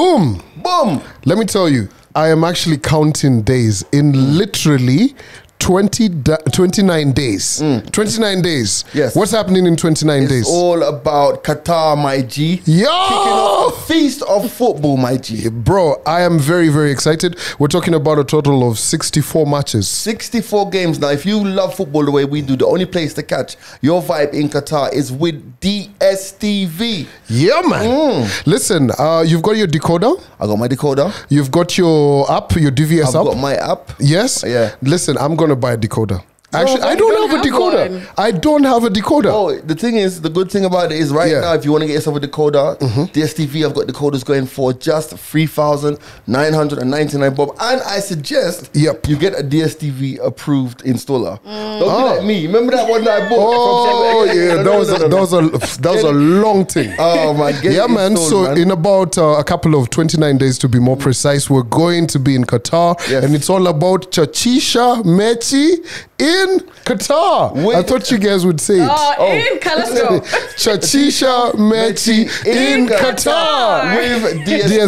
Boom. Boom. Let me tell you, I am actually counting days in literally 20 da- 29 days. 29 days. Mm. Yes. What's happening in 29 It's days? all about Qatar, my G. Kicking Yo! off feast of football, my G. Bro, I am very, very excited. We're talking about a total of 64 matches. 64 games now. If you love football the way we do, the only place to catch your vibe in Qatar is with DSTV. Yeah, man. Mm. Listen, uh, you've got your decoder, I got my decoder. you've got your app, your DVS I've app. got my app. yes? Yeah. Listen, I'm going to buy a decoder. Actually, but I don't, don't have, a decoder. one. I don't have a decoder. Oh, the thing is, the good thing about it is right Yeah. Mm-hmm. now, if you want to get yourself a decoder, DSTV, I've got decoders going for just 3,999 bob. And I suggest Yep. you get a DSTV approved installer. Mm. Don't be like me. Remember that one that I bought? Oh yeah, that was a, that was a that was a long thing. Oh my god. yeah, man. So in about uh, a couple of 29 days, to be more precise, we're going to be in Qatar, Yes. and it's all about Chachisha Mechi in Qatar. I thought you guys would say it. Uh, in let's. Chachisha Mechi in Qatar. with DSTV,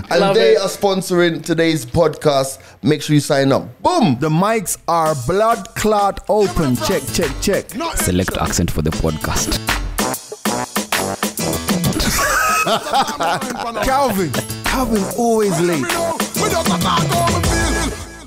DSTV. and Love they it. are sponsoring today's podcast. Make sure you sign up. Boom. The mics are blood clot open. Check, check, check. Select accent for the podcast. Calvin. Calvin always late.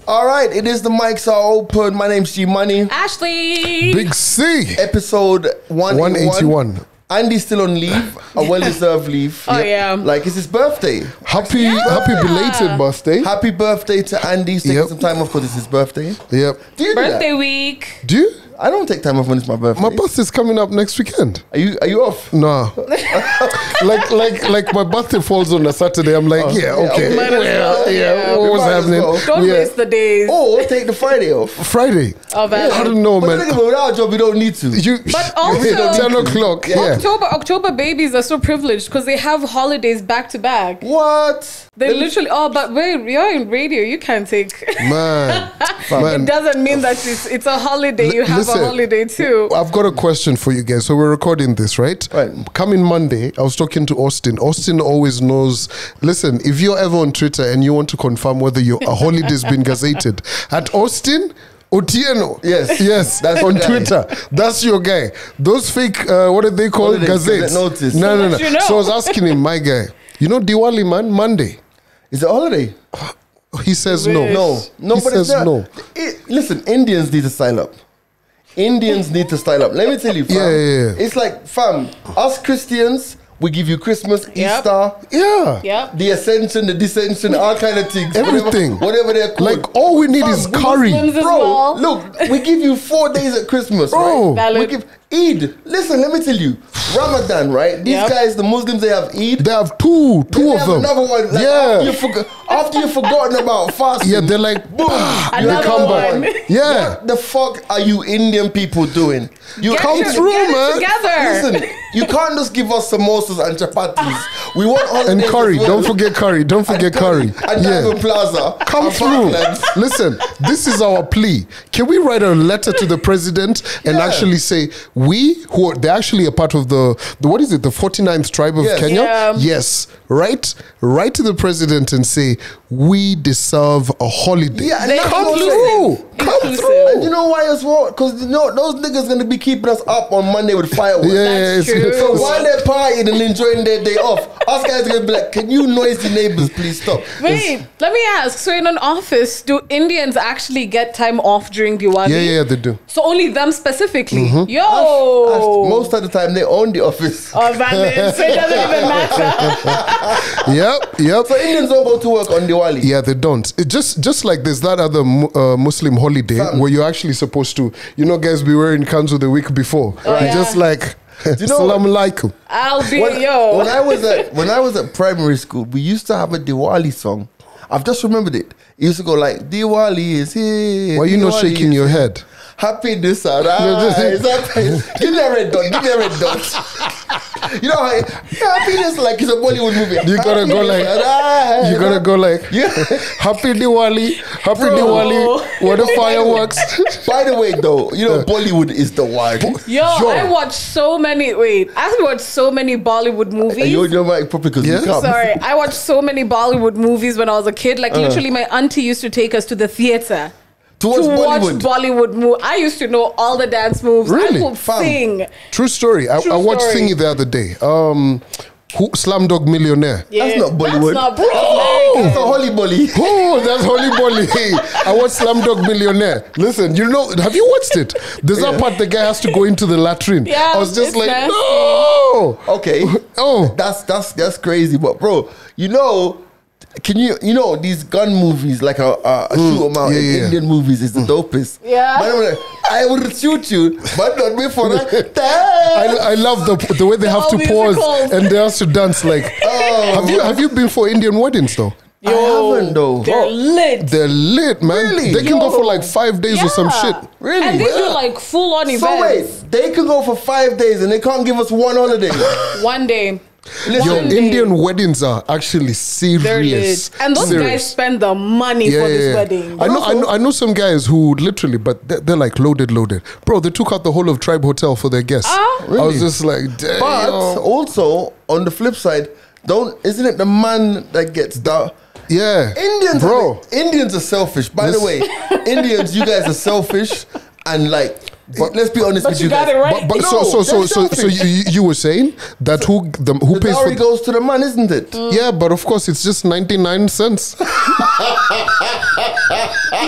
All right, it is the mics are open. My name's G Money. Ashley. Big C. Episode 181. 181. Andy's still on leave, a well-deserved leave. Oh, yeah. like it's his birthday. Happy happy belated birthday. Happy birthday to Andy. He's taking Yep. some time off because it's his birthday. Yep. Do you do Birthday that? week. Do you? I don't take time off when it's my birthday. My birthday's coming up next weekend. Are you are you off? Nah. like like like my birthday falls on a Saturday. I'm like, oh, yeah, yeah, okay. okay. Might as well, yeah, yeah. What was happening? well. Don't yeah. miss the days. Or take the Friday off. Friday. Oh, of it. I don't know, But man. the thing is, without a job, you don't need to. You, But you also- hit 10 o'clock. Yeah. October October babies are so privileged because they have holidays back to back. What? They literally oh but wait you're in radio you can't take Man. it doesn't mean that it's, it's a holiday you Li- have listen. a holiday too. I've got a question for you guys. So we're recording this, right? Right. Coming Monday, I was talking to Austin. Austin always knows. Listen, if you're ever on Twitter and you want to confirm whether your a holiday's been gazetted, at Austin. Otieno. Yes. Yes. That's on. Twitter. That's your guy. Those fake, uh, what did they call Holidays, gazettes? Gazette notice. No, no, no. you know. So I was asking him, my guy, you know Diwali, man, Monday. Is it holiday? He says no. No, no, He but says no. It- listen, Indians need to sign up. Indians need to style up. Let me tell you, fam. Yeah, yeah, yeah. It's like, fam, us Christians, we give you Christmas, Yep. Easter, Yeah. yeah. the ascension, the descension, all kind of things. Everything. Whatever, whatever they're called. Like all we need Fam, is curry. Bro, well. look, we give you four days at Christmas, Bro. right? Valid. We give Eid. Listen, let me tell you, Ramadan, right? These Yep. guys, the Muslims, they have Eid. They have two, two They of have them. Another one. Like, yeah. After, you forgot, after you've forgotten about fasting. Yeah, they're like, boom, ah, they Another come back. Yeah. What the fuck are you Indian people doing? You Get come your- through, get it man. together. Listen, you can't just give us samosas and chapatis. We want all And curry. well. Don't forget curry. Don't forget curry. And Yeah. Diamond Plaza. Come through. Listen, this is our plea. Can we write a letter to the president and Yeah. actually say we who are they're actually a part of the, the what is it, the 49th tribe of Yes. Kenya? Yeah. Yes. Right? Write to the president and say we deserve a holiday. Yeah, They Come through. Come Inclusive. through. And you know why as well? Because you know those niggas gonna be keeping us up on Monday with fireworks. Yeah, That's yeah, true. So while they're partying and enjoying their day off, us guys are gonna be like, "Can you noisy neighbors please stop?" Wait, let me ask. So in an office, do Indians actually get time off during Diwali? Yeah, yeah, they do. So only them specifically. Mm-hmm. Yo. Most of the time they own the office. oh, valid. So it doesn't even matter. Yep, yep. So Indians don't go to work on Diwali. Yeah, they don't. It just just like there's that other uh, Muslim holiday Fam. where you're actually supposed to, you know, guys be wearing kanzu the week before. Oh, You're yeah. just like, you know- Salam alaikum. I'll be When, yo. when I was at when I was at primary school, we used to have a Diwali song. I've just remembered it. It used to go like Diwali is here. Why are you not shaking is your here." head? Happiness arise. happiness- Give me a red dot. Give me a red dot. You know how happiness like it's a Bollywood movie. You gotta go like Happiness you gotta go like Yeah. Happy Diwali, Happy Bro. Diwali. What the fireworks? By the way, though, you know Bollywood is the one. Yo, I watched so many. Wait, I actually watched so many Bollywood movies. You know my properly because Yeah? you come. Sorry, I watched so many Bollywood movies when I was a kid. Like uh. literally, my auntie used to take us to the theater To watch to watch Bollywood. move. I used to know all the dance moves. Really? I could Fam. sing. True story. I, True I watched story. Thingy the other day. Um, who, Slumdog Millionaire. Yeah, not Bollywood. That's not It's a Bollywood. holy bolly. Oh, that's Holy Bolly. I watched Slumdog Millionaire. Listen, you know, have you watched it? There's that part the guy has to go into the latrine. Yeah, I was just like, nasty. no. Okay. Oh. That's that's that's crazy. But bro, you know, can you you know these gun movies like a, a, a shoot 'em out Mm. Yeah, in yeah. Mm. Indian movies is the dopest. Yeah. Man, I'm like, I would shoot you, but not before that. I, I love the the way they have All to pause musicals. and they have to dance. Like, have you have you been for Indian weddings though? I haven't though. They're lit. They're lit, man. Really? They can go for like five days or some shit. Really? And they do like full on events. So wait, they can go for five days and they can't give us one holiday. One day. Listen, Yo, One day. Indian weddings are actually serious. And those Serious. guys spend the money for this wedding. I know, I know, I know some guys who literally, but they're, they're like loaded, loaded. Bro, they took out the whole of Tribe Hotel for their guests. Ah. I was just like, damn. but also on the flip side, don't isn't it the man that gets the yeah, Indians, bro. are, Indians are selfish. By the way, Indians, you guys are selfish, and like, but let's be honest But with you you got guys. it right. But, but so, No, so, so, they're so, so you, you- were saying that who the, who The pays for dowry goes to the man, isn't it? Mm. Yeah, but of course it's just 99 cents.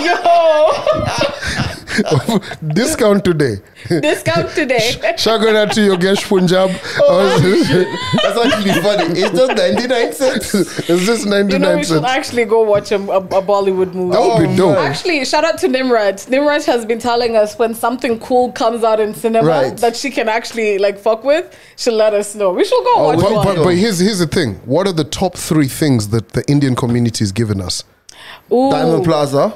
Yo, Discount today. discount today. Shagana to Yogesh Punjab. Oh, oh That's actually funny. It's just 99 cents. it's just 99 You know, we should cents. actually go watch a, a, a Bollywood movie. That would be Oh, dope. Actually, shout out to Nimrod. Nimrod has been telling us when something cool comes out in cinema Right. that she can actually like fuck with, she'll let us know. We should go Oh, watch But, one. but, but here's, here's the thing. What are the top three things that the Indian community has given us? Ooh, Diamond Plaza.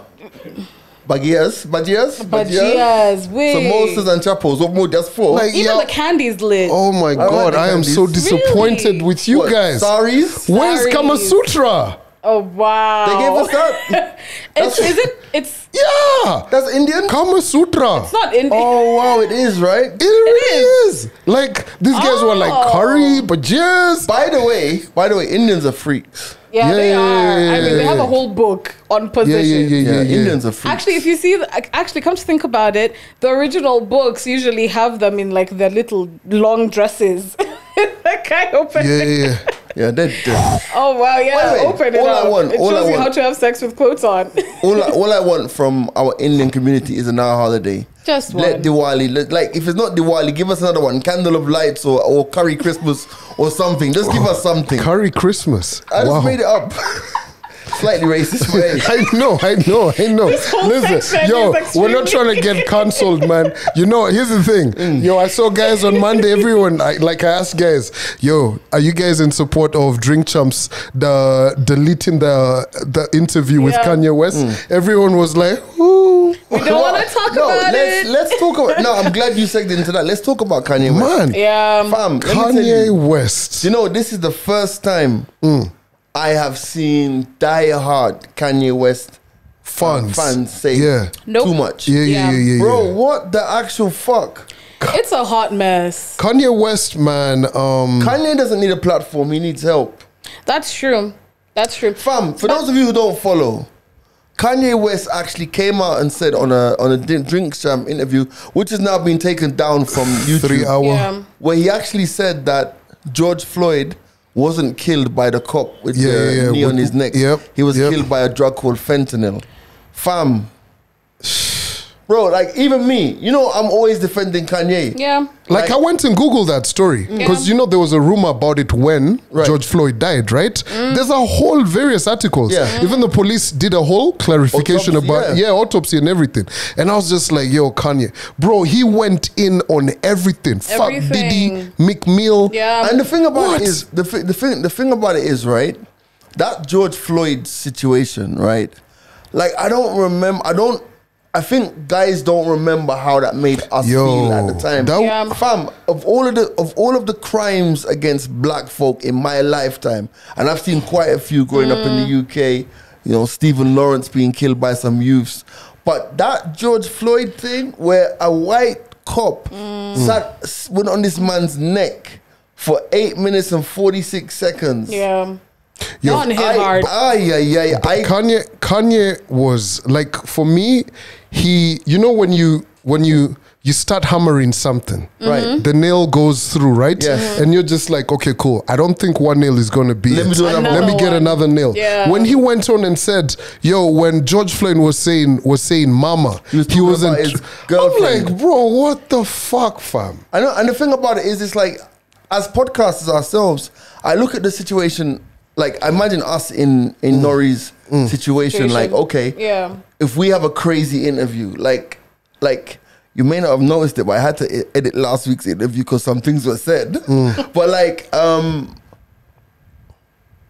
Bagias. Bagias. Bajias, wait. Samosas and chapos. What more? Just four. Like, Even yeah. the candy's lit. Oh my like God, I am so disappointed Really? with you What, guys. Saris. Where's Sorry. Kama Sutra? Oh wow. They gave us that. It's, is it? It's Yeah. That's Indian. Kama Sutra. it's not Indian. Oh wow, it is right. It really is. Like, these guys were like Oh. curry, bajillas. By the way, by the way, Indians are freaks. Yeah, Yeah, they yeah, are. yeah, I mean, they have a whole book on Yeah, position. yeah, yeah, Yeah, yeah, yeah. Indians are freaks. Actually, if you see, the, actually, come to think about it, the original books usually have them in like their little long dresses. that guy opened. Yeah, yeah, yeah. Yeah, they're, they're Oh wow, yeah, By the way, open it all I up. want- it all I shows you want- how to have sex with clothes on. all, I, all I want from our Indian community is another holiday. Just Let one. Diwali, let, like if it's not Diwali, give us another one. Candle of lights or, or curry Christmas or something. Just give us something. Curry Christmas. I just made it up. Slightly racist, but hey. I know, I know, I know. whole Listen, yo, is we're not trying to get cancelled, man. You know, here's the thing. Mm. Yo, I saw guys on Monday. Everyone, I, like I asked guys, yo, are you guys in support of Drink Champs the deleting the the interview with Kanye West? Mm. Everyone was like, ooh, we don't want to talk no, about let's it. let's talk about. No, I'm glad you said into that. Let's talk about Kanye West. man, yeah. Fam, let me tell Kanye you. West. You know, this is the first time Mm. I have seen die-hard Kanye West Fans, fans say yeah, Nope. too much. yeah, yeah, Yeah. yeah, yeah. Bro, what the actual fuck? It's a hot mess. Kanye West, man. Um, Kanye doesn't need a platform, he needs help. That's true. That's true. Fam, for those of you who don't follow, Kanye West actually came out and said on a on a Drink Drink Jam interview, which has now been taken down from YouTube, three hour. Yeah. where he actually said that George Floyd wasn't killed by the cop with Yeah, the yeah, knee on his neck. yep, he was yep. killed by a drug called fentanyl. Fam. Bro, like even me, you know, I'm always defending Kanye. Yeah. Like, Like- I went and googled that story because you know there was a rumor about it when Right. George Floyd died, right? There's a whole various articles. Yeah. Mm. Even the police did a whole clarification Autopsy, about yeah. yeah. autopsy and everything. And I was just like, yo, Kanye, bro, he went in on everything. Fuck Diddy, Everything. Meek Mill. Yeah. And the thing about What? it is the thi- the thing the thing about it is right that George Floyd situation right like I don't remember I don't I think guys don't remember how that made us Yo, feel at the time. that- Yeah. Fam, of all of the of all of the crimes against black folk in my lifetime, and I've seen quite a few growing up in the mm. UK. You know, Stephen Lawrence being killed by some youths, but that George Floyd thing, where a white cop mm. sat went on this man's neck for eight minutes and forty six seconds. Yeah. Yo, That one hit I, hard. Ay, ay, ay, I, Kanye Kanye was like for me, he you know when you when you you start hammering something, mm-hmm. Right. The nail goes through, right? Yes. And you're just like, okay, cool. I don't think one nail is gonna be. Let me do another Let me one. get another nail. Yeah. When he went on and said, "Yo," when George Floyd was saying was saying "Mama," He was talking about his I'm like, bro, what the fuck, fam? I know, and the thing about it is, it's like as podcasters ourselves, I look at the situation. Like, imagine us in in mm. Nori's mm. situation. Like, okay, Yeah. if we have a crazy interview, like, like you may not have noticed it, but I had to edit last week's interview because some things were said. Mm. But like, um,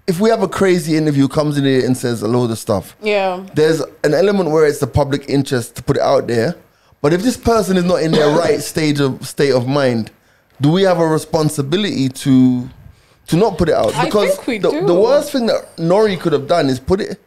if we have a crazy interview, comes in here and says a load of stuff, Yeah. there's an element where it's the public interest to put it out there. But if this person is not in their right stage of state of mind, do we have a responsibility to to not put it out? I Because think we the, do. the worst thing that Nori could have done is put it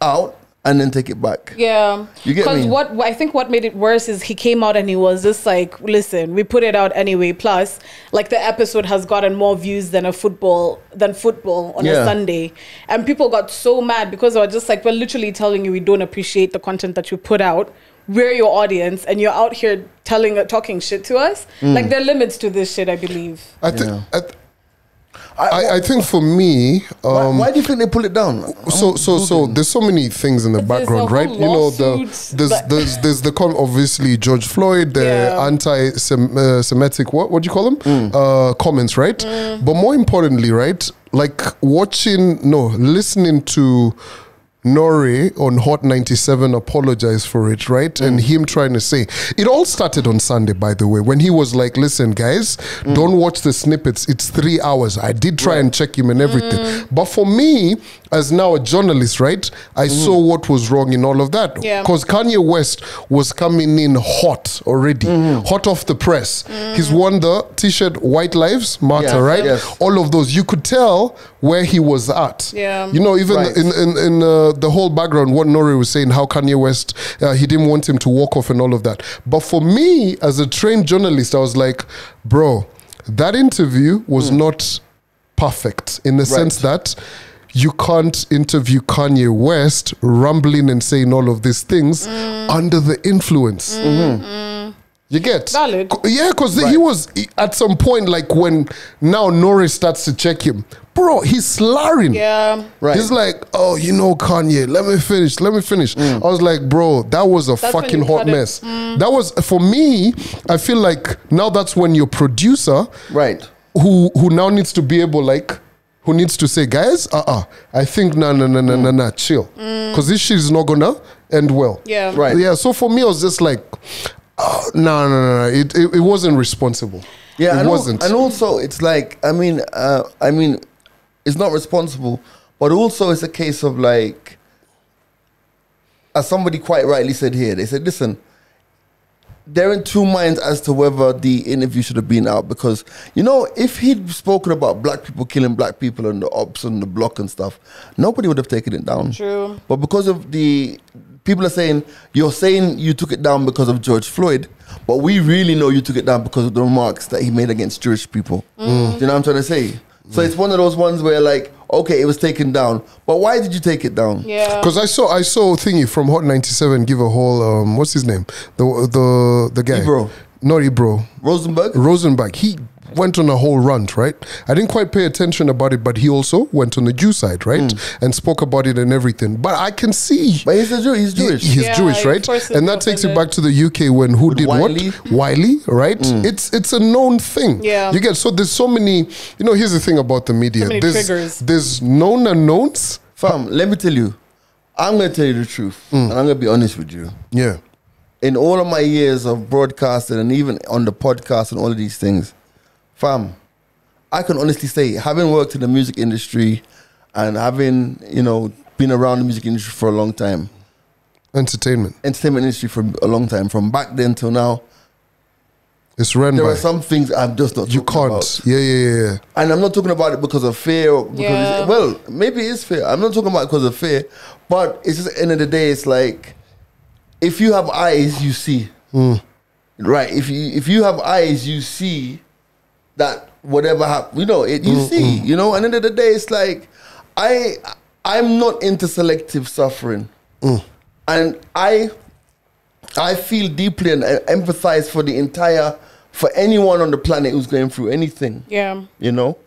out and then take it back. Yeah, You get me? what I think what made it worse is he came out and he was just like, "Listen, we put it out anyway." Plus, like the episode has gotten more views than a football than football on Yeah. a Sunday, and people got so mad because they were just like, "We're literally telling you we don't appreciate the content that you put out. We're your audience, and you're out here telling talking shit to us. Mm. Like there are limits to this shit. I believe. I think. Yeah. I, th- I, I think for me, why, um, why do you think they pull it down? so so so there's so many things in the background, right? You know, the lawsuits, there's there's there's the con obviously George Floyd, the Yeah. anti-Semitic what what do you call them? Uh, comments, right? But more importantly, right? Like watching, no, listening to. Nori on Hot 97 apologized for it, right? And mm. him trying to say it all started on Sunday, by the way, when he was like, Listen, guys, mm. don't watch the snippets. It's three hours. I did try and check him and everything. Mm. But for me, as now a journalist, right, I saw what was wrong in all of that. Yeah. Because Kanye West was coming in hot already, mm-hmm. hot off the press. He's won the t shirt White Lives Matter, Yes, right? yes. All of those. You could tell where he was at. Yeah. You know, even Right. in in, in uh, the whole background, what Nori was saying, how Kanye West, uh, he didn't want him to walk off and all of that. But for me, as a trained journalist, I was like, bro, that interview was hmm. not perfect in the sense that you can't interview Kanye West rambling and saying all of these things mm. under the influence. Mm-hmm. You get Valid. Yeah, because he was he- at some point like when now Norris starts to check him, bro. He's slurring. Yeah, Right. He's like, oh, you know, Kanye, let me finish, let me finish. I was like, bro, that was a That's fucking hot cut it. mess. That was for me. I feel like now that's when your producer, Right. who who now needs to be able like. Who needs to say, guys? Uh uh I think, no, no, no, no, no, no, chill. Because this shit is not gonna end well. Yeah. Right. Yeah. So for me, I was just like, oh, no, no, no, no. It, it, it wasn't responsible. Yeah, it and wasn't. and also, it's like I mean, uh, I mean, it's not responsible, but also it's a case of like, as somebody quite rightly said here, they said, listen, they're in two minds as to whether the interview should have been out because you know if he'd spoken about black people killing black people and the ops and the block and stuff, nobody would have taken it down. True. But because of the people are saying you're saying you took it down because of George Floyd, but we really know you took it down because of the remarks that he made against Jewish people. Do you know what I'm trying to say? So it's one of those ones where like, okay, it was taken down, but why did you take it down? yeah. Because I saw I saw thingy from Hot 97 give a whole um what's his name the the the guy Ebro. not Ebro Rosenberg. Rosenberg he went on a whole rant right I didn't quite pay attention about it but he also went on the Jew side right and spoke about it and everything but I can see. But he's a Jew. He's he- Jewish. he's Yeah, Jewish, right? And that takes you back to the UK when who did Wiley? what? Wiley, right? It's it's a known thing. Yeah. You get so there's so many. You know, here's the thing about the media. many there's triggers. there's known unknowns. Fam, let me tell you, I'm gonna tell you the truth, Mm. and I'm gonna be honest with you. Yeah. in all of my years of broadcasting and even on the podcast and all of these things, fam, I can honestly say, having worked in the music industry and having, you know, been around the music industry for a long time, Entertainment. entertainment industry for a long time, from back then till now. It's run There by. are some things I'm just not. you talking can't. about. Yeah, yeah, yeah, yeah. And I'm not talking about it because of fear. Or because Yeah. well, maybe it is fear. I'm not talking about it because of fear, but it's just at the end of the day, it's like if you have eyes, you see. Hmm. Right? If you if you have eyes, you see that whatever happened. You know, it you see. You know, and at the end of the day, it's like I I'm not into selective suffering, and I I feel deeply and uh, empathize for the entire for anyone on the planet who's going through anything Yeah. you know.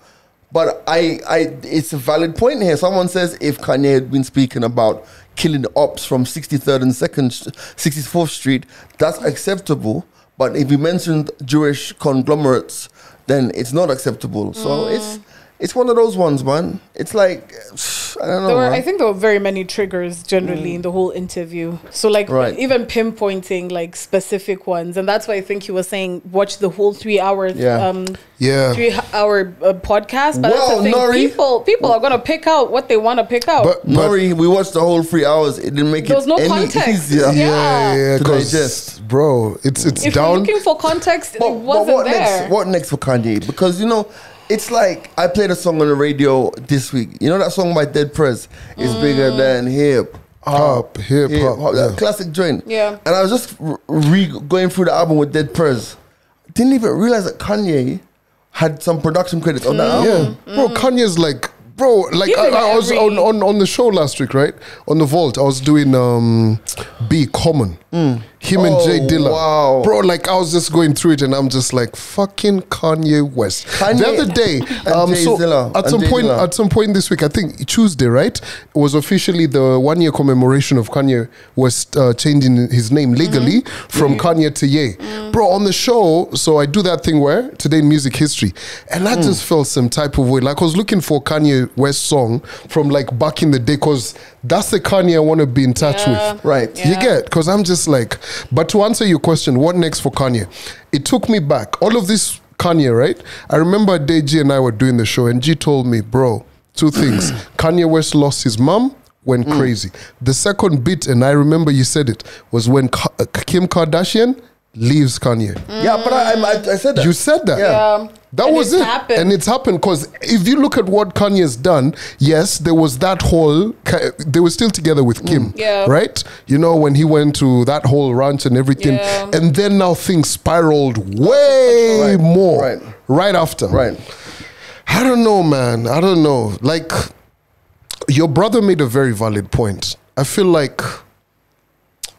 But I, I, it's a valid point here. Someone says if Kanye had been speaking about killing the ops from 63rd and 2nd, 64th Street, that's acceptable. But if he mentioned Jewish conglomerates, then it's not acceptable. Mm. So it's, it's one of those ones, man. It's like I don't know. There were, man. I think there were very many triggers generally in the whole interview. So like Right. even pinpointing like specific ones, and that's why I think he was saying watch the whole three hour, Yeah. um, Yeah. three hour uh, podcast. But that's Wow, the thing. Nori. People, people are gonna pick out what they want to pick out. But, but Nori, we watched the whole three hours. It didn't make There it was no any context. easier. Yeah. yeah, yeah, To 'cause, digest. bro, it's it's if you're down. looking for context, But, it wasn't what there. next? What next for Kanye? Because you know, it's like I played a song on the radio this week. You know that song by Dead Prez is Mm. bigger than hip Hop, hip hop, that yeah. classic joint. Yeah. And I was just re- re- going through the album with Dead Prez. Didn't even realize that Kanye had some production credits on that album. Yeah, bro, Kanye's like, bro, like I, I was on, on on the show last week, right? On the Vault, I was doing um B Common, Mm. him and Jay Oh, Dilla, wow. bro. Like I was just going through it, and I'm just like, fucking Kanye West. Kanye the other day, um, so Dilla, at and some Jay point, Dilla. at some point this week, I think Tuesday, right, was officially the one year commemoration of Kanye West uh, changing his name legally mm-hmm. from mm-hmm. Kanye to Ye. Mm. Bro, on the show, so I do that thing where today in music history, and I mm. just felt some type of way. Like I was looking for Kanye West song from like back in the day, cause that's the Kanye I want to be in touch Yeah. with. Right. You get? Because I'm just like, but to answer your question, what next for Kanye? It took me back. All of this Kanye, right? I remember a day G and I were doing the show, and G told me, bro, two things. Kanye West lost his mom, went mm. crazy. The second bit, and I remember you said it, was when Ka- Kim Kardashian leaves Kanye. Yeah, but I, I, I said that. You said that. Yeah. That and was it's it. happened. And it's happened because if you look at what Kanye's done, yes, there was that whole, Ka- they were still together with Kim. Mm. Yeah. Right? You know, when he went to that whole ranch and everything. Yeah. And then now things spiraled way Right, more. right. Right after. Right. I don't know, man. I don't know. Like, your brother made a very valid point. I feel like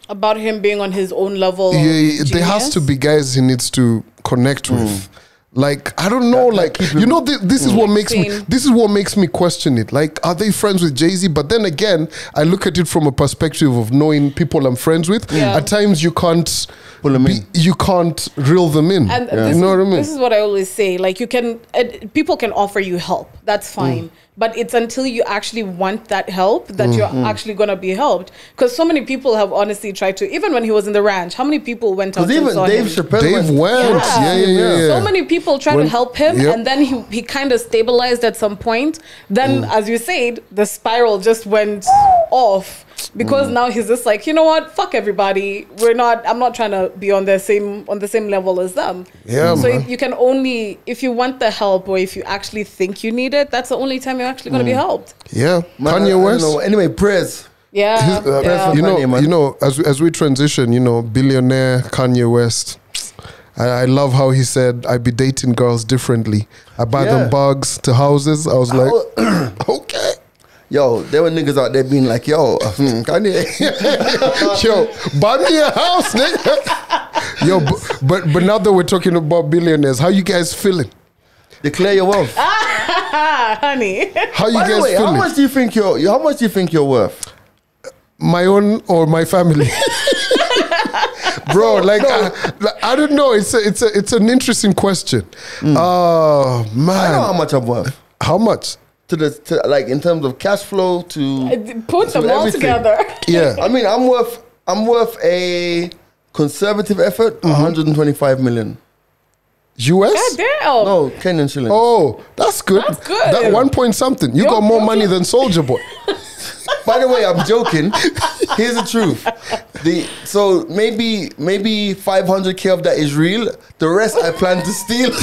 about him being on his own level. of yeah, there has to be guys he needs to connect with. Like I don't know, like you know, thi- this is what makes me. This is what makes me question it. Like, are they friends with Jay Z? But then again, I look at it from a perspective of knowing people I'm friends with. Yeah. At times, you can't Pull 'em be- in. You can't reel them in. And you this, know is, what I mean? this is what I always say. Like you can, uh, people can offer you help. That's fine. But it's until you actually want that help that you're actually gonna be helped. Because so many people have honestly tried to. Even when he was in the ranch, how many people went out Because and even saw Dave him? Chappelle Dave went. went. Yeah, yeah, yeah. yeah, So many people tried When- to help him, Yep. and then he, he kind of stabilized at some point. Then, Mm. as you said, the spiral just went off Mm. because now he's just like, you know what? Fuck everybody. We're not. I'm not trying to be on the same on the same level as them. Yeah, So man. you can only if you want the help or if you actually think you need it, that's the only time you're actually going to be helped. yeah. Man, I- I Kanye don't West. know. Anyway, prayers. Yeah. His- uh, yeah. you know, Kanye, you know, as we, as we transition, you know, billionaire Kanye West. I, I love how he said, I'd be dating girls differently. I buy Yeah. them bugs to houses." I was like, "Okay, Yo, there were niggas out there being like, yo, hmm, Kanye. yo, buy me a house, nigga." yo, but, but but now that we're talking about billionaires, how you guys feeling? Declare your wealth. Ah, honey. How you By the guys way, how much do you think you're? How much do you think you're worth? my own or my family? Bro, like I, I don't know. It's a, it's a, it's an interesting question. Oh man, I know how much I'm worth. how much? To the to, like in terms of cash flow to Put to them all everything. together. Yeah. I mean, I'm worth I'm worth a conservative effort, Mm-hmm. 125 million. US? God damn. No, Kenyan shillings. Oh, that's good. That's good. That one point something. You You're- got more money than Soldier Boy. By the way, I'm joking. here's the truth. The so maybe maybe 500k of that is real. The rest I plan to steal.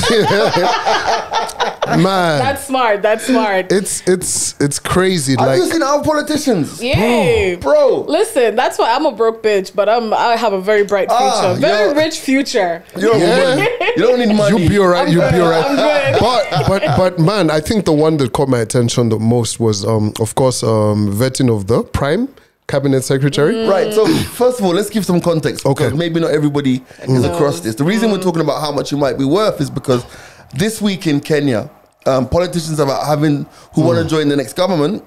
Man, That's smart. That's smart. it's it's it's crazy. Have Like you seen our politicians? Yay. Bro, Listen, that's why I'm a broke bitch, but I'm I have a very bright future, Ah, very yo. rich future. you don't, Yeah. need, you don't need money. You'll be alright. You'll be alright. But but but man, I think the one that caught my attention the most was, um, of course, um, vetting of the prime cabinet secretary. Mm. Right. So first of all, let's give some context. Okay. Because maybe not everybody is across this. The reason we're talking about how much you might be worth is because this week in Kenya, um, politicians are having who want to join the next government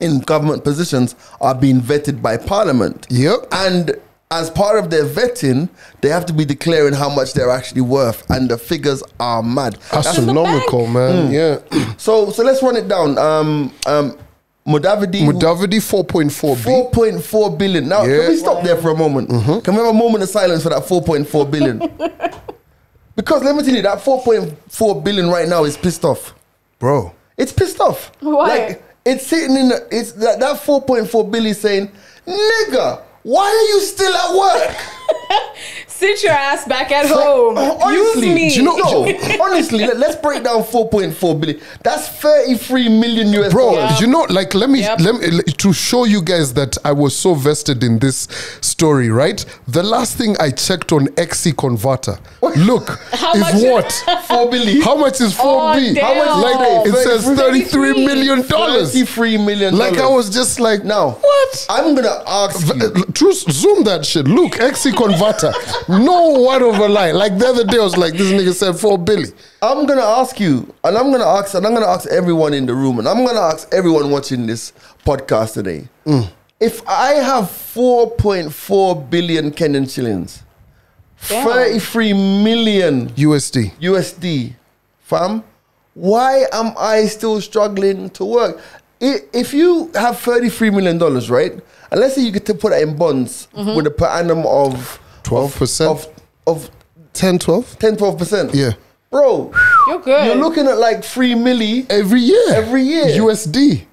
in government positions are being vetted by parliament. Yep. And as part of their vetting, they have to be declaring how much they're actually worth, and the figures are mad. Astronomical, man. Yeah. so, so let's run it down. Um, um, Mudavadi, Mudavadi 4.4 B. 4.4 billion. Now, Yeah. Can we stop there for a moment? Mm-hmm. Can we have a moment of silence for that 4.4 billion? because let me tell you, that 4.4 billion right now is pissed off. Bro. It's pissed off. Why? Like, it's sitting in the, it's that, that 4.4 billion saying, nigga, why are you still at work? Sit your ass back at home. Oh, honestly, Use me. do you know, no, honestly, let, us break down 4.4 billion. That's 33 million US Bro, dollars. you know, like let me Yep. let me to show you guys that I was so vested in this story, right? The last thing I checked on XE converter, look, How is much- what? 4 billion. How much is 4B? Oh, How much is Like today? it says 33 million dollars. 33 million Like I was just like, Now, what? I'm gonna ask you. Uh, v- True, zoom that shit. Look, XE converter. No word of a lie. Like the other day, I was like, this nigga said four billy. I'm gonna ask you, and I'm gonna ask, and I'm gonna ask everyone in the room, and I'm gonna ask everyone watching this podcast today. Mm. If I have 4.4 billion Kenyan shillings, Damn. 33 million USD. USD, fam, why am I still struggling to work? If you have 33 million dollars, right, and let's say you get to put that in bonds Mm-hmm. with a per annum of 12%? of of 10, 12? 10, 12 percent, Yeah. bro, You're good. you're looking at like three milli, Every year. Every year. USD.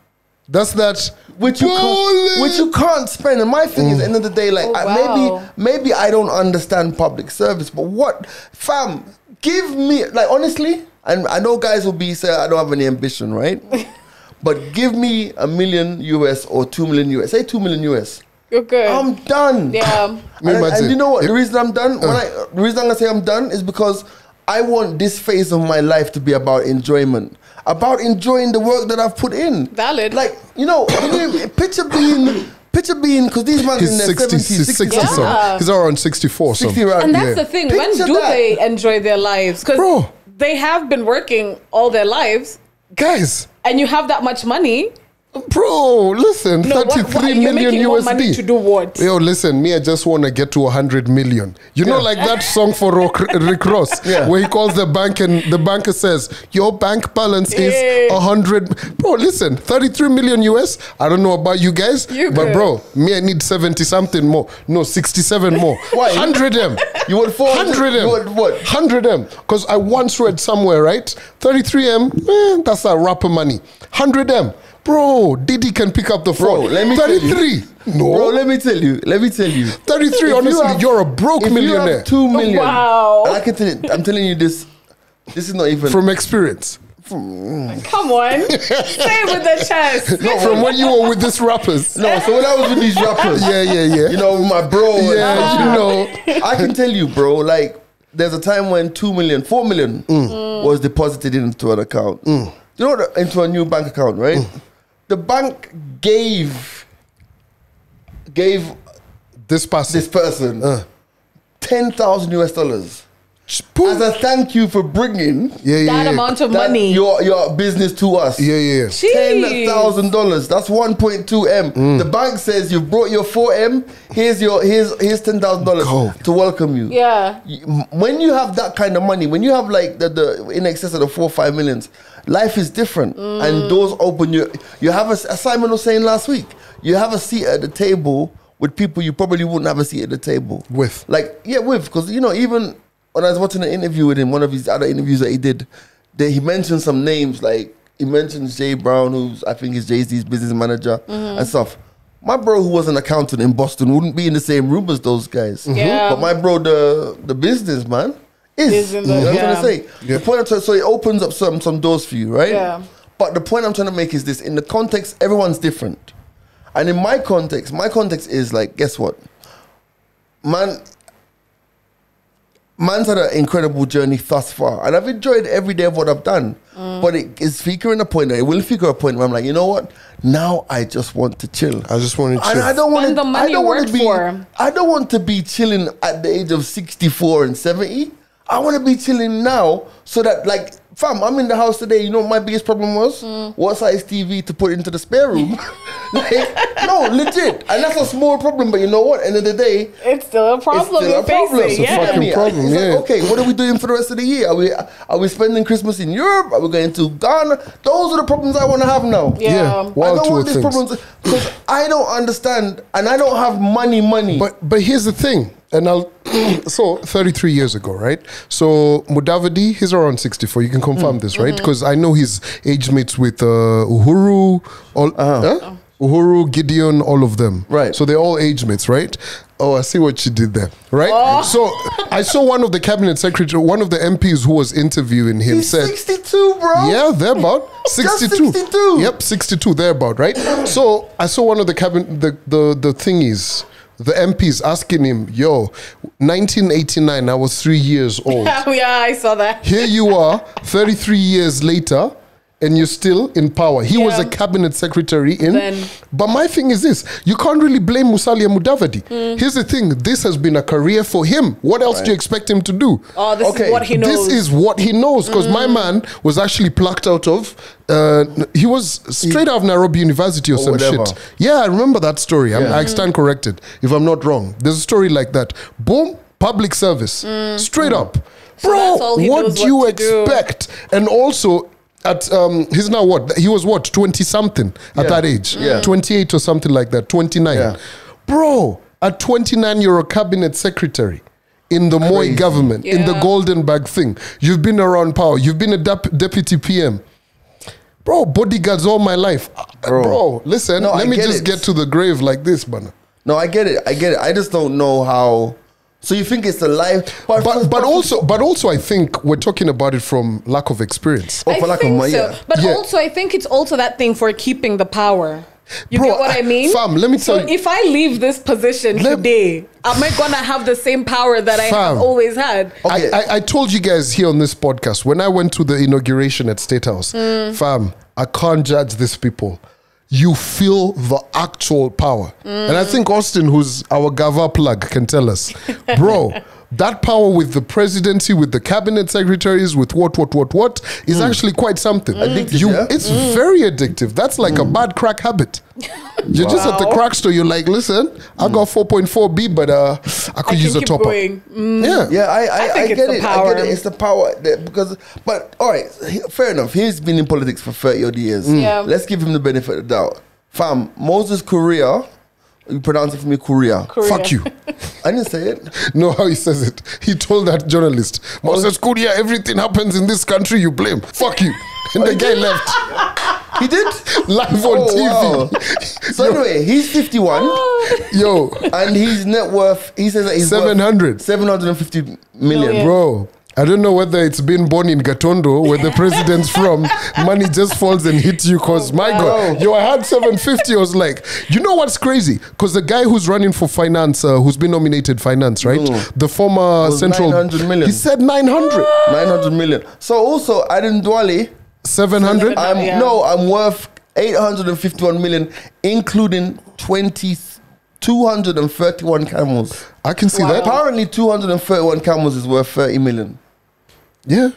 That's that. which you can't, which you can't spend. And my thing is, at the end of the day, like Oh, I, wow. maybe maybe I don't understand public service, but what, fam, give me like honestly, and I know guys will be say I don't have any ambition, right? but give me a million US or two million US. Say two million US. You're good. I'm done. yeah. And, and you know what? The reason I'm done, when uh. I, the reason I'm gonna say I'm done is because I want this phase of my life to be about enjoyment, about enjoying the work that I've put in. Valid. Like you know, can you picture being, picture being, because these men in their 60, 70s, he's 60, 60 Yeah. something. He's around 64 60 around And that's yeah. the thing. when do that. they enjoy their lives? Because they have been working all their lives, Guys, and you have that much money. Bro, listen, No, thirty-three what- million you're making more USD. money to do what? Yo, listen, me, I just want to get to 100 million. You know, like that song for Rock, Rick Ross, Yeah. where he calls the bank and the banker says, Your bank balance is Yeah. 100. Bro, listen, 33 million US. I don't know about you guys, You but good. bro, me, I need 70 something more. No, 67 more. Why? 100 M. You want 400? 100 M. You want what? 100 M. Because I once read somewhere, right? 33 M, eh, that's a rapper money. 100 M. Bro, Diddy can pick up the Bro, phone. let me tell you. 33. No. Bro, let me tell you. Let me tell you. 33, If honestly, have- you are a broke if millionaire. You have two million. Wow. I can tell you, I'm telling you this. This is not even. From experience. Come on, say it with the chest. No, From when you were with these rappers. no, so when I was with these rappers, Yeah, yeah, yeah. you know, my bro. and- yeah, you uh-huh. know. I can tell you, bro, like there's a time when two million, four million mm. was deposited into an account. Mm. You know, into a new bank account, right? Mm. The bank gave gave This person. this person ten thousand US dollars Boom. as a thank you for bringing yeah, yeah, That yeah. amount of that- money. your your business to us. yeah, yeah, yeah. Ten Jeez. thousand dollars. That's one point two m. Mm. The bank says you brought your four m. Here's your here's here's ten thousand dollars to welcome you. Yeah. When you have that kind of money, when you have like the, the in excess of the four or five millions, life is different, Mm. and doors open. You you have a as Simon was saying last week. You have a seat at the table with people you probably wouldn't have a seat at the table With. like yeah with because you know even when I was watching an interview with him, one of his other interviews that he did, that he mentioned some names like he mentions Jay Brown, who's I think is Jay Z's business manager and stuff. My bro, who was an accountant in Boston, wouldn't be in the same room as those guys. Yeah. But my bro, the the businessman, is. Is in the- you know what I'm yeah. trying to say? The point I'm trying, so it opens up some some doors for you, right? Yeah. But the point I'm trying to make is this: in the context, everyone's different, and in my context, my context is like, guess what, man. Man's had an incredible journey thus far, and I've enjoyed every day of what I've done. Mm. But it is figuring a point. It will figure a point where I'm like, you know what? Now I just want to chill. I just want to And chill. I don't want to. the I money don't want to be. for. I don't want to be chilling at the age of sixty-four and seventy. I want to be chilling now, so that like, fam, I'm in the house today. You know, what my biggest problem was Mm. what size TV to put into the spare room. like, no, legit, and that's a small problem. But you know what? End of the day, It's still a problem. it's problem still you're a problem. facing. It's a yeah. fucking problem, it's like, yeah. okay, what are we doing for the rest of the year? Are we are we spending Christmas in Europe? Are we going to Ghana? Those are the problems I want to have now. Yeah. Yeah. I Wild don't want these things. problems because I don't understand and I don't have money. Money. But but here's the thing, and I'll so 33 years ago, right? So Mudavadi, he's around 64. You can confirm Mm. this, right? Mm-hmm. Because I know his age mates with uh, Uhuru, all huh? Uhuru, Gideon, all of them. Right. So they're all age mates, right? Oh, I see what she did there, right? Oh. So I saw one of the cabinet secretary, one of the MPs who was interviewing him He's said. 62, bro. Yeah, they're about Just 62. 62. Yep, 62, they're about, right? So I saw one of the cabinet, the, the, the thingies, the MPs asking him, yo, 1989, I was three years old. yeah, I saw that. Here you are, 33 years later, and you're still in power. He was a cabinet secretary in. Then- but my thing is this you can't really blame Musalia Mudavadi. Mm. Here's the thing this has been a career for him. What else do you expect him to do? Oh, this Okay, is what he knows. This is what he knows because my Mm. man was actually plucked out of. Uh, he was straight out of Nairobi University or, Or some whatever. shit. Yeah, I remember that story. I'm, Yeah. I stand corrected if I'm not wrong. There's a story like that. Boom, public service, straight up, Mm. So bro. that's what do you what to do. expect? And also. At um, he's now what he was what twenty something at Yeah. that age, Yeah. twenty eight or something like that, twenty nine, Yeah. bro. At twenty nine, you're a cabinet secretary in the Moi Crazy. government, in the Yeah. golden bag thing. You've been around power. You've been a dep- deputy PM. Bro, bodyguards all my life. Bro, Bro. listen, No, let I me get just it. get to the grave like this, man. No, I get it. I get it. I just don't know how. So you think it's a lie, but But but also but also I think we're talking about it from lack of experience. Oh, I for lack of money, so. But Yeah. also, I think it's also that thing for keeping the power. You Bro, get what I, I- mean? fam, let me so tell you- if I leave this position Let- today, am I gonna have the same power that I have always had? Okay. I, I, I told you guys here on this podcast when I went to the inauguration at State House, Mm. fam, I can't judge these people. You feel the actual power. And I think Austin, who's our Gava plug, can tell us, bro, that power with the presidency, with the cabinet secretaries, with what, what, what, what, is hmm. actually quite something. Addictive, you, yeah? It's hmm. very addictive. That's like a hmm. bad crack habit. You're just at the Wow. crack store, you're like, listen, I got 4.4B, but uh, I I could can use a keep top up. Mm. Yeah. Yeah, I, I, I, think it's get the it. I get it. It's the power that, because, but all right, fair enough. He's been in politics for thirty odd years. Yeah. Let's give him the benefit of the doubt. Fam, Moses Kuria, you pronounce it for me, Korea. Korea. Fuck you. I didn't say it. No, how he says it. He told that journalist, Moses Kuria, everything happens in this country, you blame. Fuck you. And the guy left He did. live on Oh, TV. So anyway, he's fifty-one, Yo, and his net worth. He says that he's 700. seven hundred and fifty million. Million. bro. I don't know whether it's been born in Gatundu, where the president's from. Money just falls and hits you. Cause my God, yo, I had 750. I was like, you know what's crazy? Because the guy who's running for finance, uh, who's been nominated finance, right? The former central, 900 million. he said 900, Nine hundred million. So also, Aden Duale. 700. Uh, I'm yeah. no, I'm worth 851 million, including 20, 231 camels. I can see that. Apparently, 231 camels is worth 30 million. Yeah.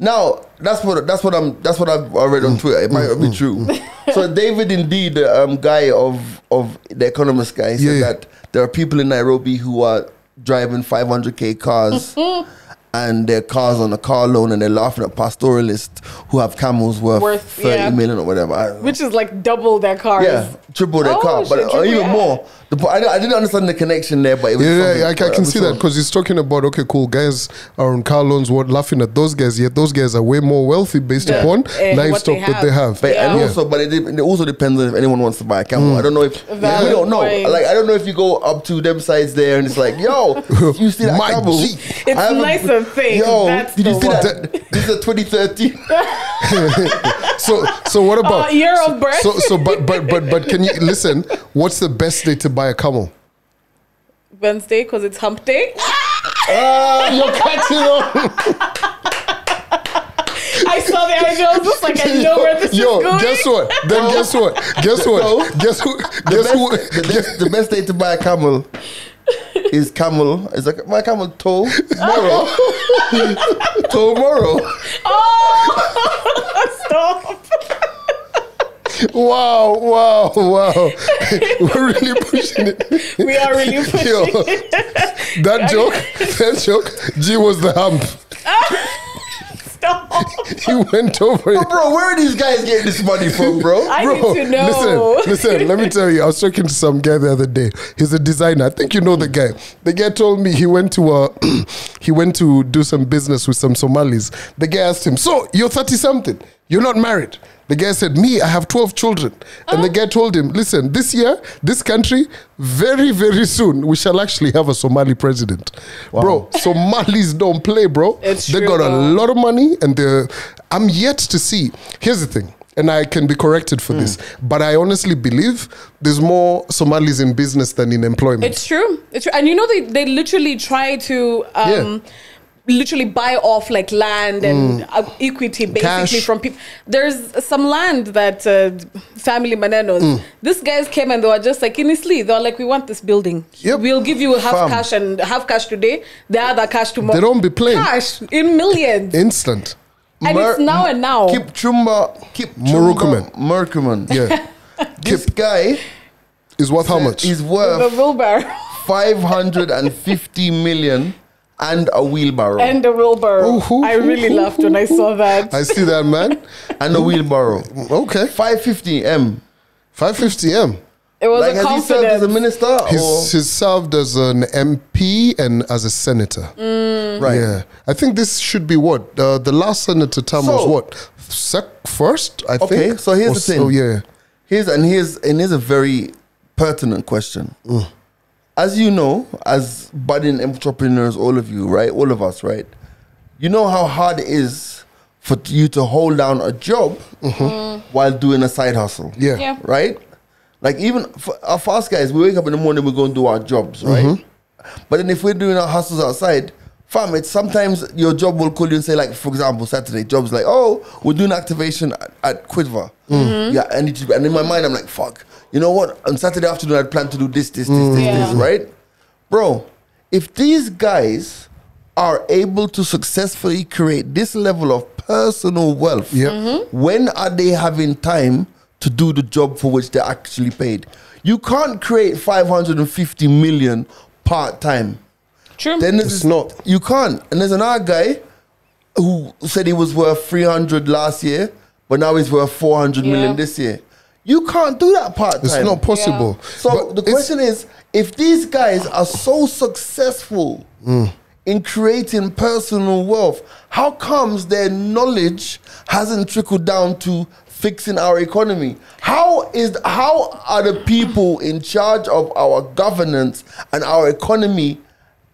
Now that's what that's what I'm that's what I've read Mm. on Twitter. It might not be true. so David Ndii, the um, guy of of the Economist guy, said Yeah, yeah. that there are people in Nairobi who are driving 500k cars. And their cars on a car loan, and they're laughing at pastoralists who have camels worth, Worth, thirty million yeah. or whatever. I don't know. Which is like double their cars. Yeah, triple their Oh, car, but shit, triple, even yeah. more. The, po- I, I didn't understand the connection there, but it was Yeah, something- yeah, I, I can see that because he's talking about okay, cool guys are on car loans, what laughing at those guys. Yet those guys are way more wealthy based Yeah. upon Eh, livestock they that they have. But and also, but it, it also depends on if anyone wants to buy a camel. I don't know if Valid we don't know. point. Like I don't know if you go up to them sides there and it's like, yo, you see that My camel? G. It's I haven't- nice and thick. Yo, That's did you see one. that? This is a 2013. So, so what about Uh, year of birth. So, so, but, but, but, but, can you listen? What's the best day to buy a camel? Wednesday because it's hump day. Ah, you're catching on. I saw the idea. I was just like, I know where this Yo, is going. guess what? Then guess what? Guess No. what? Guess who? The Guess who? the, best, the best day to buy a camel is camel. Is like my camel toe tomorrow. tomorrow. Oh, stop. Wow, wow, wow. We're really pushing it. We are really pushing Yo, it. that joke, that joke, G was the hump. Stop. He went over it. Bro, where are these guys getting this money from, bro? I Bro, need to know. listen, listen, let me tell you, I was talking to some guy the other day. He's a designer. I think you know the guy. The guy told me he went to uh he went to do some business with some Somalis. The guy asked him, So you're 30 something, you're not married. The guy said, Me, I have 12 children. And the guy told him, Listen, this year, this country, very, very soon, we shall actually have a Somali president. Bro, Somalis don't play, bro. It's they true, got a though. lot of money and they're I'm yet to see. Here's the thing. And I can be corrected for this, but I honestly believe there's more Somalis in business than in employment. It's true. It's true. And you know they, they literally try to um literally buy off like land and uh, equity basically Mm. Cash. from people. There's some land that uh, family Manenos. Mm. These guys came and they were just like Inisli. They were like, we want this building. Yep. We'll give you half Fam. cash and half cash today. The other cash tomorrow. They don't be playing. Cash in millions. Instant. and it's now and now. Kipchumba, keep Murkomen. Murkomen. Yeah. This guy Is worth how much? is the worth wheelbarrow 550 million and a wheelbarrow. and a wheelbarrow. Ooh, hoo, I hoo, really hoo, laughed when I saw that. I see that, man. and a wheelbarrow. Okay. 550 M. 550M. It was Like, a has he served as a minister? or? He's, he's served as an MP and as a senator. right. Yeah. I think this should be what? Uh, the last senator term was what? Sec first, I think. Okay, so here's Or the thing. So, yeah. Here's and here's and here's a very pertinent question. As you know, as budding entrepreneurs, all of you, right? All of us, right? You know how hard it is for you to hold down a job mm-hmm. mm. while doing a side hustle. Yeah. Yeah. Right? Like even for our fast guys, we wake up in the morning, we go and do our jobs, right? Mm-hmm. But then if we're doing our hustles outside, fam, it's sometimes your job will call you and say, like, for example, Saturday, job's like, oh, we're doing activation at, at Quidva. Mm-hmm. Yeah, I need to, and in my mind, I'm like, fuck, you know what? On Saturday afternoon, I'd plan to do this, this, this, this, Yeah. this, mm-hmm. right? Bro, if these guys are able to successfully create this level of personal wealth, Yeah. Mm-hmm. when are they having time to do the job for which they're actually paid? You can't create 550 million part time. True. Then It's there's not. You can't. And there's another guy who said he was worth 300 last year, but now he's worth 400 million Yeah. this year. You can't do that part time. It's not possible. So But the question is, if these guys are so successful Mm. in creating personal wealth, how comes their knowledge hasn't trickled down to fixing our economy? How is how are the people in charge of our governance and our economy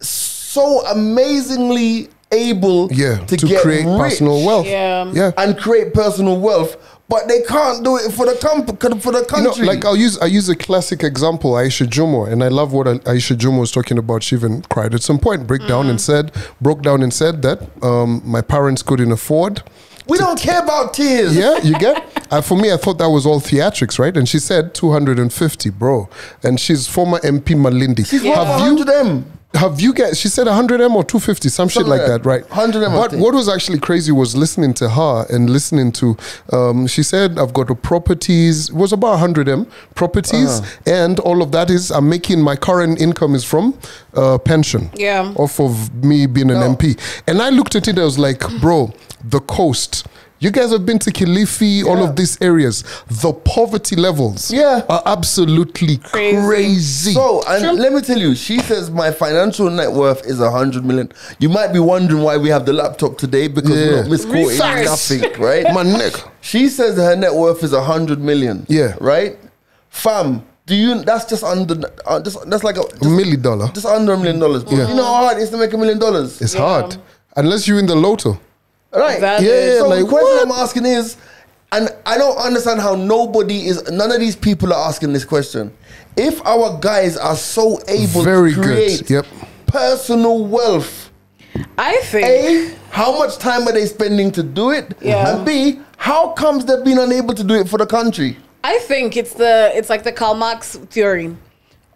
so amazingly able Yeah. to, To, get create rich personal wealth. Yeah. Yeah. and create personal wealth, but they can't do it for the comp- for the You country? know, like I'll use I use a classic example, Aisha Jumwa, and I love what Aisha Jumwa was talking about. She even cried at some point, break down and said, broke down and said that um, my parents couldn't afford. We don't care about tears. Yeah, you get. Uh, for me, I thought that was all theatrics, right? And she said 250, bro. And she's former MP Malindi. She's worth have you 100 M. have you guys? She said 100 m or 250, some shit Something like like that, right? 100 m But what was actually crazy was listening to her and listening to. Um, she said, "I've got a properties." It was about 100 m properties, Uh-huh. and all of that is I'm making my current income is from uh, pension. Yeah. Off of me being an No. MP, and I looked at it. I was like, bro, the coast You guys have been to Kilifi, all of these areas. The poverty levels Yeah. are absolutely Crazy. crazy. So, and True. let me tell you, she says my financial net worth is a hundred million. You might be wondering why we have the laptop today because we're not misquoting Research. nothing, right? My neck. She says her net worth is a hundred million. Yeah. Right? Fam, do you? That's just under. Uh, just, that's like a, A million dollar. just under a million dollars. Yeah. You know how hard it is to make a million dollars, It's Yeah. hard. Unless you're in the lotto. Right? Valid. Yeah, So like the question what? I'm asking is, and I don't understand how nobody is. None of these people are asking this question. If our guys are so able Very to good. create Yep. personal wealth, I think. A, how much time are they spending to do it? Yeah. And B, how comes they've been unable to do it for the country? I think it's the it's like the Karl Marx theory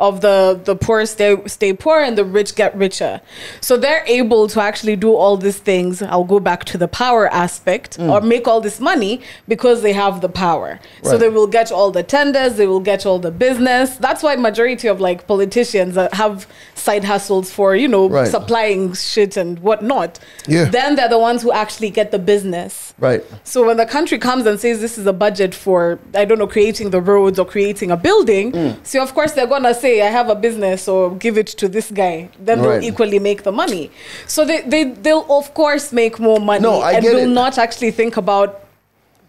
of the the poor stay stay poor and the rich get richer. So they're able to actually do all these things. I'll go back to the power aspect or make all this money because they have the power. So they will get all the tenders, they will get all the business. That's why majority of like politicians uh, have side hustles for, you know, Right. supplying shit and whatnot. Yeah. Then they're the ones who actually get the business. Right. So when the country comes and says this is a budget for I don't know creating the roads or creating a building, Mm. so of course they're gonna say I have a business or give it to this guy. Then Right. they'll equally make the money. So they they they'll of course make more money No, I and will not actually think about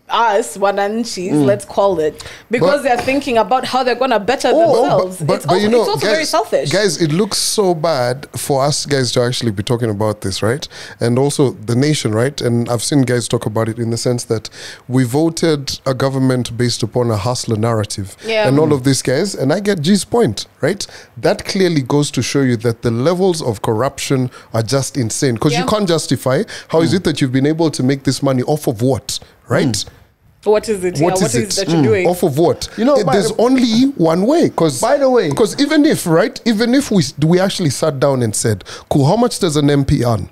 us wananchis, Mm. let's call it, because But- they're thinking about how they're gonna better Oh, themselves. but, but, it's also, you know, it's also guys, very selfish. Guys, it looks so bad for us guys to actually be talking about this, right? And also the nation, right? And I've seen guys talk about it in the sense that we voted a government based upon a hustler narrative Yeah. and all mm. of these guys. And I get G's point, right? That clearly goes to show you that the levels of corruption are just insane because Yeah. you can't justify how is mm. it that you've been able to make this money off of what, right? Mm. What is it? What yeah, is what it? is it that you're doing? Off of what? You know, Eh, there's the- only one way. Because By the way- because even if right, even if we we actually sat down and said, "Cool, how much does an MP earn?"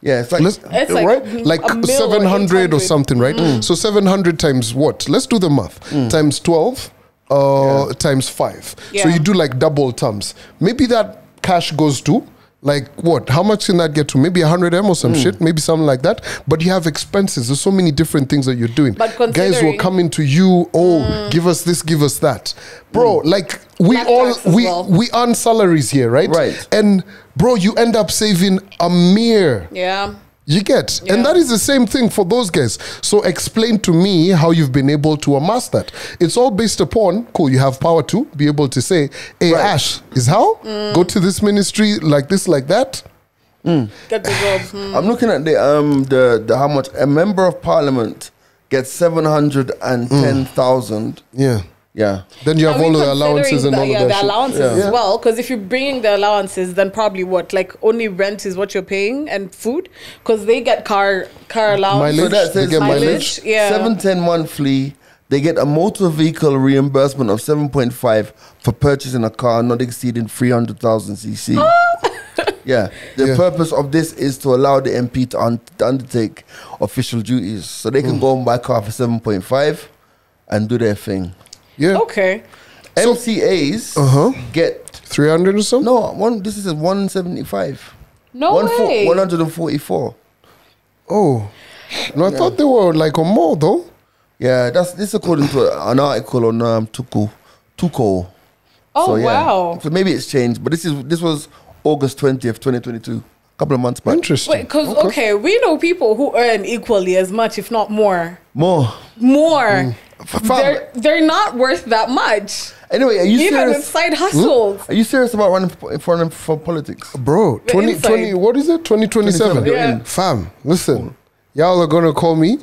Yeah, it's like Let's, It's like right, like a mil or seven hundred or something, right? So seven hundred times what? Let's do the math. Times twelve, uh, times five. So you do like double terms. Maybe that cash goes to. Like what? How much can that get to? Maybe 100 M or some hmm. shit, maybe something like that. But you have expenses. There's so many different things that you're doing. But Guys will considering- come into you, oh, hmm. give us this, give us that. Bro, hmm. like we Black all we well. we earn salaries here, right? Right. And bro, you end up saving a mere yeah. You get, Yeah. and that is the same thing for those guys. So explain to me how you've been able to amass that. It's all based upon cool. You have power to be able to say, "Hey, Right. Ash, is how Mm. go to this ministry like this, like that." Get the job. Hmm. I'm looking at the um the, the how much a member of parliament gets seven hundred and ten thousand. Yeah. Yeah. Then you have Are all we the allowances and considering all the, of yeah, that. the allowances Yeah. as well. Because if you're bringing the allowances, then probably what like only rent is what you're paying and food, because they get car car allowance. Mileage. So that They get mileage, yeah. Seven ten monthly. They get a motor vehicle reimbursement of seven point five for purchasing a car not exceeding three hundred thousand cc. yeah. The Yeah. purpose of this is to allow the MP to, un- to undertake official duties, so they Mm. can go and buy a car for seven point five and do their thing. Yeah. Okay. So- MCAs Uh-huh. get Three hundred or something. no one. This is one seventy five. No way. One hundred and forty four. Oh, no, I thought they were like a more though. Yeah, that's this according to an article on um, Tuko. Tuko. oh So, yeah. wow. So maybe it's changed, but this is this was August twentieth, twenty twenty two. A couple of months back. Interesting. Wait, because okay. we know people who earn equally as much, if not more. More. More. Fam, They're they're not worth that much. Anyway, are you Even with serious? side hustles. Are you serious about running for, for, for politics? Bro, 20, inside. 20 what is it? 2027. 27, Yeah. Fam, listen, y'all are gonna call me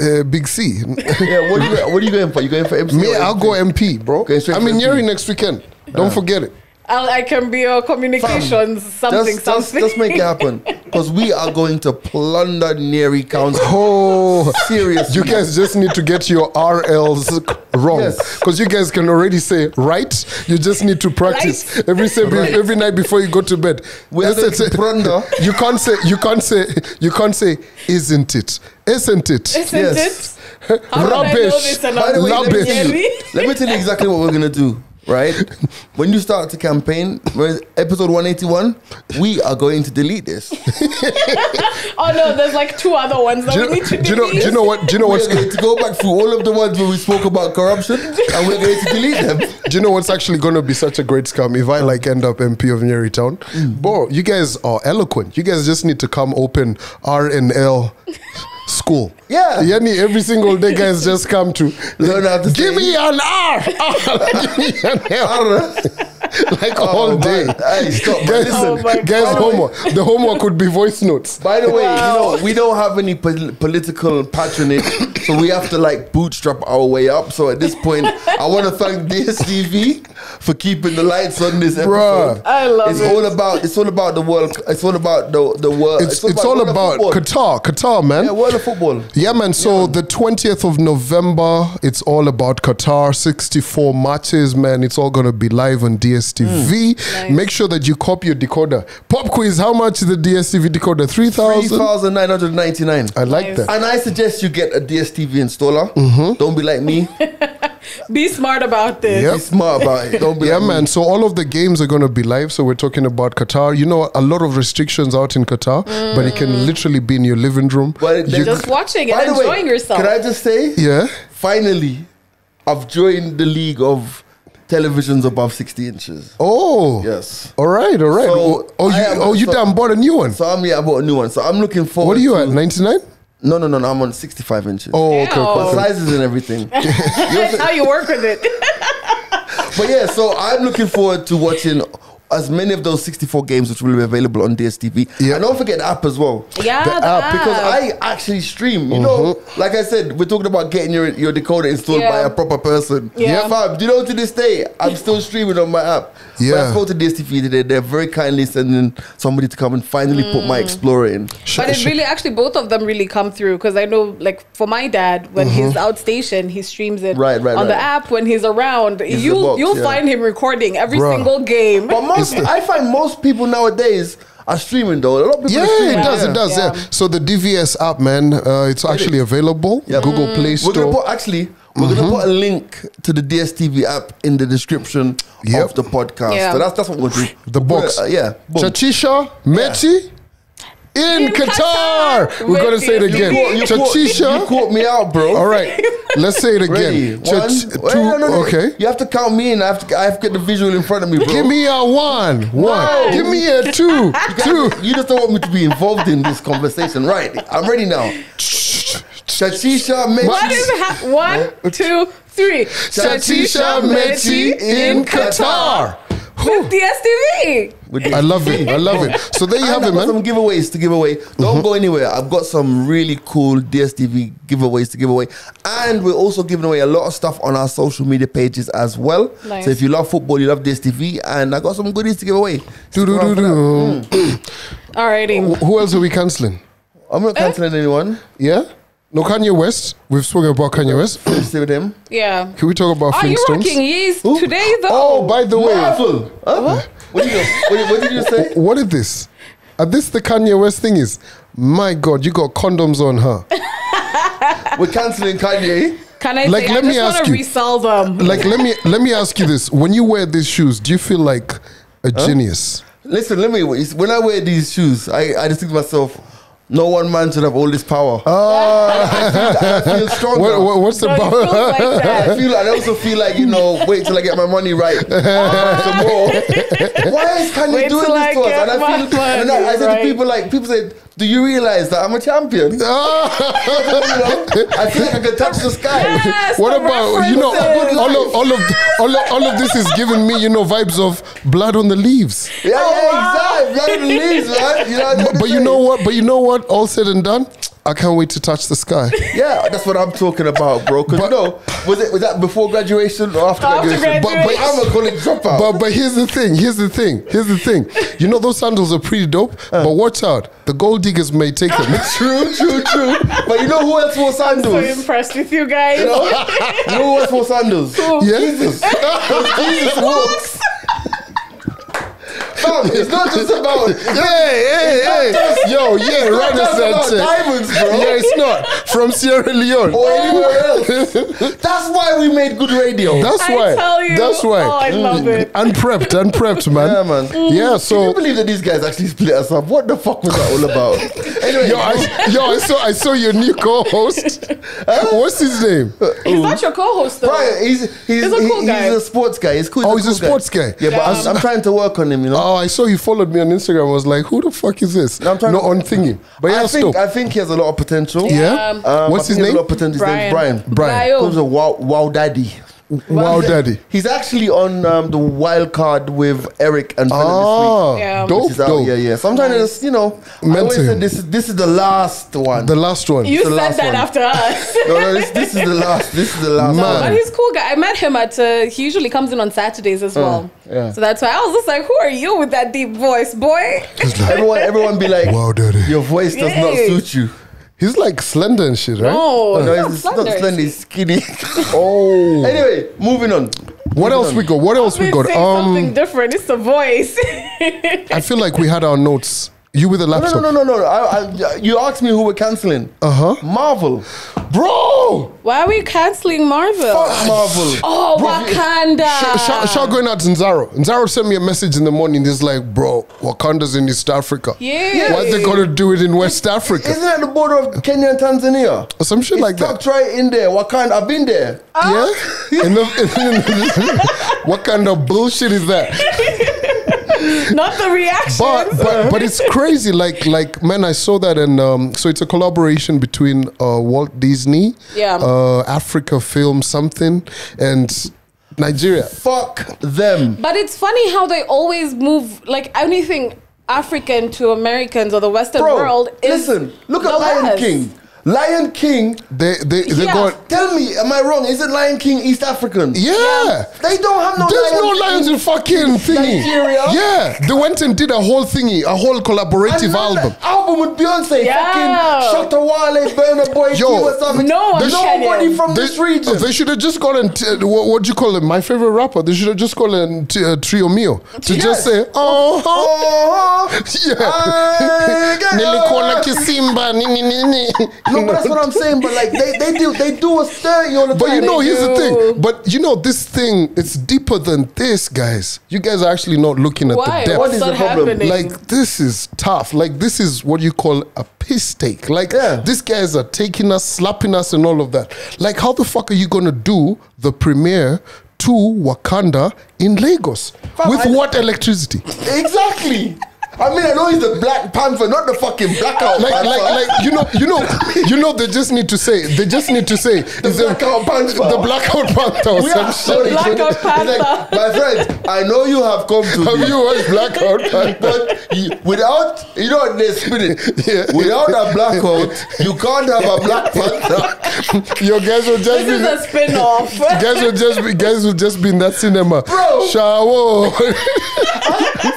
uh, Big C. yeah, what are, you, what are you going for? You going for MC? me, I'll MP? go MP, bro. Okay, I'm in MP. Yeri next weekend. Don't forget it. I'll, I can be your communications something Just, just, something. just make it happen. Because we are going to plunder Nyeri County. Oh, Seriously. you guys just need to get your RLs wrong Yes. because you guys can already say right. You just need to practice Right. every say, every night before you go to bed. We are That's going to plunder. You can't say you can't say you can't say isn't it? Isn't it? Isn't Yes. it? How did I know Rubbish. this and By the I'm let me, Rubbish. you, let me tell you exactly what we're gonna do. Right? when you start to campaign, episode 181, we are going to delete this. Oh no, there's like two other ones that Do we you, need to do you know? Do you know what? Do you know We're what's? going to go back through all of the ones where we spoke about corruption, and we're going to delete them. Do you know what's actually going to be such a great scam if I like end up MP of Nyeri Town? Mm. Bro, you guys are eloquent. You guys just need to come open R and L school. Yeah. Yani every single day, guys just come to Learn how to give say- me an R, give me an L, like all Oh, day. Hey, stop. Guys, Listen, Oh my guys, God. homework. The homework could be voice notes. By the way, Wow. you know, we don't have any pol- political patronage, so we have to like bootstrap our way up. So at this point, I want to thank DSTV for keeping the lights on this Bruh. I love it's it. all about it's all about the world. It's all about the the world. It's, it's all world of about. Qatar, Qatar, man. Yeah, world of football. Yeah, man. So the 20th of November, it's all about Qatar. 64 matches, man. It's all going to be live on DSTV. Nice. Make sure that you copy your decoder. Pop quiz How much is the DSTV decoder? Three 3,000? thousand nine hundred ninety nine. I like Nice. that. And I suggest you get a DSTV installer. Mm-hmm. Don't be like me. Be smart about this. Yep. Be smart about it. Don't be Yeah, like man. Mm. So all of the games are going to be live. So we're talking about Qatar. You know, a lot of restrictions out in Qatar, but it can literally be in your living room. But You- Just watching By and the way, enjoying yourself. Can I just say? yeah. Finally, I've joined the league of televisions above 60 inches. Oh. Yes. All right. All right. So, oh, oh you, oh, you so- damn bought a new one. So I'm yeah, I bought a new one. So I'm looking forward. What are you to, at? 99? No, no, no, no. I'm on 65 inches. Oh, okay. Okay, okay. sizes and everything. That's how you work with it. but yeah, so I'm looking forward to watching as many of those 64 games which will be available on DSTV. Yeah. And don't forget the app as well. Yeah, The the app, Because. I actually stream, you know, Mm-hmm. like I said, we're talking about getting your, your decoder installed Yeah. by a proper person. Yeah. Fam, do you know to this day, I'm still streaming on my app. When Yeah. I spoke to DSTV today, they're very kindly sending somebody to come and finally put Mm. my Explorer in. but it really, actually, both of them really come through because I know, like, for my dad, when he's outstation, he streams it. Right, right, on the app. When he's around, He's you'll box, you'll yeah. find him recording every Bruh. single game. But most, I find most people nowadays are streaming though. A lot of people Yeah, it does. Yeah. It does. Yeah. Yeah. So the DSTV app, man, uh, it's actually available. Yep. Google Play Store. We're gonna Store. put actually we're gonna put a link to the DSTV app in the description Yep. of the podcast. Yeah. So that's that's what we're doing. The We'll box. uh, yeah. boom. Chachisha Meti in, In Qatar. Qatar. We're gonna say it again. You caught- you caught- Chachisha. You caught me out, bro. All right. Let's say it Ready? again. One. Chach- Wait, two. no, no, no. Okay. You have to count me in. I have to. I have to get the visual in front of me, bro. Give me a one. One. No. Give me a two. You guys- two. You just don't want me to be involved in this conversation, right? I'm ready now. Chachisha Meti. what is ha- one, two, three? Chachisha Meti in Qatar. With DSTV. With I love it. I love it. So there you And have it, I've got man. some giveaways to give away. Don't uh-huh. go anywhere. I've got some really cool DSTV giveaways to give away. And we're also giving away a lot of stuff on our social media pages as well. Nice. So if you love football, you love DSTV, and I got some goodies to give away. Do do do do. Alrighty. Who else are we canceling? I'm not canceling anyone. Yeah. No Kanye West. We've spoken about Kanye West. Stay with him. Yeah. Can we talk about Are you Flintstones? rocking Yeez Who? today though? Oh, by the way, Marvel. Huh? What did you? What, what did you say? what is this? Are this the Kanye West thing is? My God, you got condoms on her. We're canceling Kanye. Can I Like, say, let I me just ask want to you. resell them. Like, let me let me ask you this: When you wear these shoes, do you feel like a genius? Listen, let me. When I wear these shoes, I, I just think to myself, no one man should have all this power. Oh. I feel stronger. What, what, what's the No, power? like I that. feel. I also feel like you know. Wait till I get my money right. Some more. Why is Kanye Wait doing this I to us? And I feel. And I, I said right. to people like people said, "Do you realize that I'm a champion?" you know, I feel like I can touch the sky. Yes, What the about you know all of all of all of, all of this is giving me you know vibes of blood on the leaves. Yeah, Oh, yeah, wow. exactly. Blood and leaves, man. You know, But, but you know what? But you know what? All said and done, I can't wait to touch the sky. Yeah, that's what I'm talking about, bro. Because you know, was it was that before graduation or after, After graduation? But- but- I'm a college dropout. But but here's the thing. Here's the thing. Here's the thing. You know those sandals are pretty dope. Uh. But watch out, the gold diggers may take them. true, true, true. But you know who else wore So sandals? impressed with you guys. You know, you know who else wore sandals? yeah. Jesus. 'Cause Jesus walks. Fam, Fam, it's not just about. Hey, hey, hey. Yo, yeah, not just about eh. diamonds, bro. Yeah, it's not. From Sierra Leone. or anywhere else. That's why we made good radio. That's I why. tell you. That's why. Oh, I love mm. it. Unprepped, unprepped, man. yeah, man. Yeah, Can you believe that these guys actually split us up? What the fuck was that all about? anyway, yo, I, yo, I saw I saw your new co-host. What's his name? He's not your co-host though. Brian, he's he's, He's a cool he- guy. he's a sports guy. He's cool. Oh, he's a sports guy. Yeah, but I'm, I'm trying to work on him. You know. Oh, Oh, I saw he followed me on Instagram. I was like, who the fuck is this? No, I'm trying Not to- on thingy. But yeah, I think still. I think he has a lot of potential. yeah. Um, Um, What's his think he has name? A lot of potential. His name's Brian. Brian. Brian. Comes a wow, wow daddy. Wow, daddy. He's actually on um, the wild card with Eric and Philip this week. Ah, Yeah. dope, Which is out, dope. yeah, yeah. Sometimes it's you know. I Meant always to say him. this is this is the last one. The last one. You the said last that one. after us. no, no, this, this is the last. This is the last Man. But one. he's a cool guy. I met him at. Uh, he usually comes in on Saturdays as well. yeah. So that's why I was just like, "Who are you with that deep voice, boy?" Everyone, everyone be like, Wow, daddy. your voice does not Yes. suit you. He's like slender and shit, right? No, No, he's it's, it's not not slender. slender, it's skinny. Oh. anyway, moving on. What else we got? What else we got? Say something Um, different. It's the voice. I feel like we had our notes. You with the No, laptop? no, no, no, no. I, I, you asked me who we're canceling. Uh huh. Marvel. Bro. Why are we canceling Marvel? Fuck Marvel. Oh, Wakanda. Sh- shout, shout going out to Nzaro. Nzaro sent me a message in the morning. He's like, bro, Wakanda's in East Africa. Yeah. Why they gotta do it in West Africa? Isn't that the border of Kenya and Tanzania? Or some shit It's like that. tucked right in there. Wakanda. I've been there. Oh. Yeah? In the, in the- what kind of bullshit is that? Not the reaction. But, but but it's crazy. Like like man, I saw that and um, so it's a collaboration between uh, Walt Disney, Yeah. uh, Africa Film something, and Nigeria. Fuck them. But it's funny how they always move like anything African to Americans or the Western Bro, world is listen. Look at Lion West. King. Lion King. They they they Yeah. got Tell me, am I wrong? Is it Lion King East African? yeah. They don't have no There's lions. no lions in fucking thingy. Nigeria? Yeah, they went and did a whole thingy, a whole collaborative Another album. album with Beyonce. Yeah. Fucking Shatta Wale, Burna Boy, Yo, Tiwa Savage. no one Nobody Kenyan. from They, this region. they should have just gone and t- what what do you call it? My favorite rapper. They should have just called it t- uh, Trio Mio to Yes. just say, oh, Oh, oh yeah. Nilikuona kisimba, ni, ni, ni, ni. No, but that's what I'm saying. But like they, they do they do us dirty all the But time. you know, They here's the thing. But you know, this thing, it's deeper than this, guys. You guys are actually not looking at Why? the depth. What What's the problem? happening? Like this is tough. Like this is what you call a piss take. Like Yeah. these guys are taking us, slapping us, and all of that. Like how the fuck are you gonna do the premiere to Wakanda in Lagos Fam, with I- what electricity? exactly. I mean, I know he's the Black Panther, not the fucking blackout Like, Panther. like, like you know, you know, you know. They just need to say. They just need to say The is Blackout Panther. The blackout panther or we some are sorry. Blackout It's like, Panther. my friend, I know you have come to Have this, you watched blackout panther? but you, without you know the spirit, Yeah. without a blackout, you can't have a Black Panther. Your guys will just This be. is a spin-off. Guys will just be guys will just be in that cinema. Bro. Shower.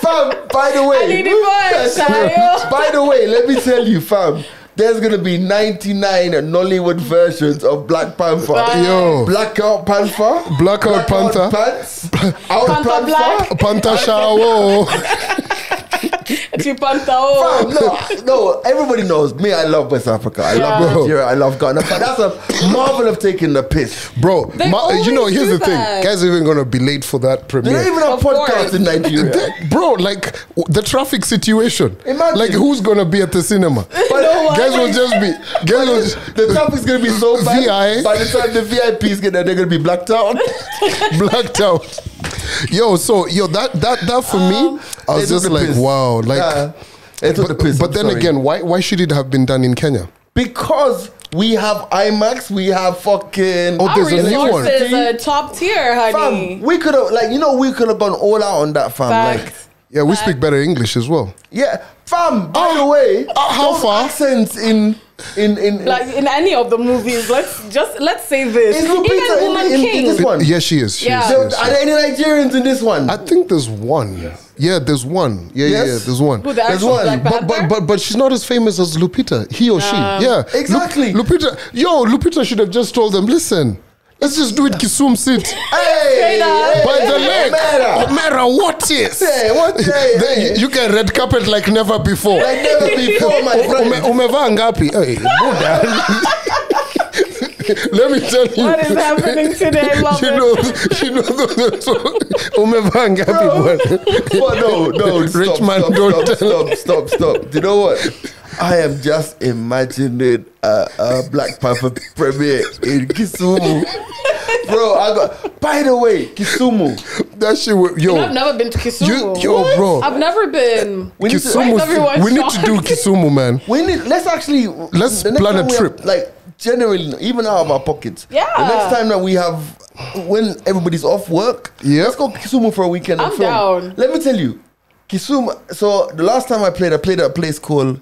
fam, by the way, I need it more, Shayo. by the way, let me tell you, fam. There's gonna be 99 Nollywood versions of Black Panther. Yo. Blackout Panther. Blackout Panther. Pants. Out Panther Panther. Black. Panther shower. Chipantao. no, no, everybody knows me. I love West Africa. I love Yeah. Nigeria. I love Ghana. But that's a marvel of taking the piss. Bro, They ma- you know, always here's do the thing. Guys are even gonna be late for that They don't premiere. even have Of course. in Nigeria. Bro, like w- the traffic situation. Imagine. Like who's gonna be at the cinema? But guys will just be guys will just, the traffic's gonna be so bad. VI. By the time the VIPs get there, they're gonna be blacked out. blacked out. Yo, so yo, that that that for me, I was just like, piss. wow, like. Nah, they took the but, piss. but then sorry. again, why why should it have been done in Kenya? because we have IMAX, we have fucking. Oh, there's a new one. resources are top tier, honey. Fam, we could have like you know we could have gone all out on that fam. Like Yeah, we speak better English as well. yeah, fam. By the way, uh, how far? accents in in in like in any of the movies, let's just let's say this. Is Lupita Even Woman in- in King. this one? Yeah, she is. She Yeah. is, So, yes, are there any Nigerians in this one? I think there's one. Yeah, there's one. Yeah, yeah, Yes? yeah, there's one. Who the There's one. Black But, but but but she's not as famous as Lupita. He or she. Um, yeah, Exactly. Lu- Lupita. Yo, Lupita should have just told them, listen. Let's just do it Kisum sit. Hey, hey, By the hey, leg. Omera. Omera, what is? Hey, what? Hey, Then hey. you- You get red carpet like never before. Like never before, my Ume- friend. umevaa ngapi? Hey, Buddha. Let me tell you. What is happening today? I love you it. know, you know, the, the, umevaa ngapi bwana? No, no, stop, Rich man stop, don't stop, tell. stop, stop, stop. Do you know what? I am just imagining a, uh, a uh, Black Panther premiere in Kisumu. Bro, I got. By the way, Kisumu. That shit, wa- yo, I've never been to Kisumu. you, yo, bro. I've never been. We need to, Kisumu, everyone we need to do? Kisumu, man. we need. Let's actually. Let's plan a trip. Have, like generally, even out of our pockets. Yeah. The next time that we have, when everybody's off work, yeah. let's go Kisumu for a weekend. I'm film. down. Let me tell you, Kisumu. So the last time I played, I played at a place called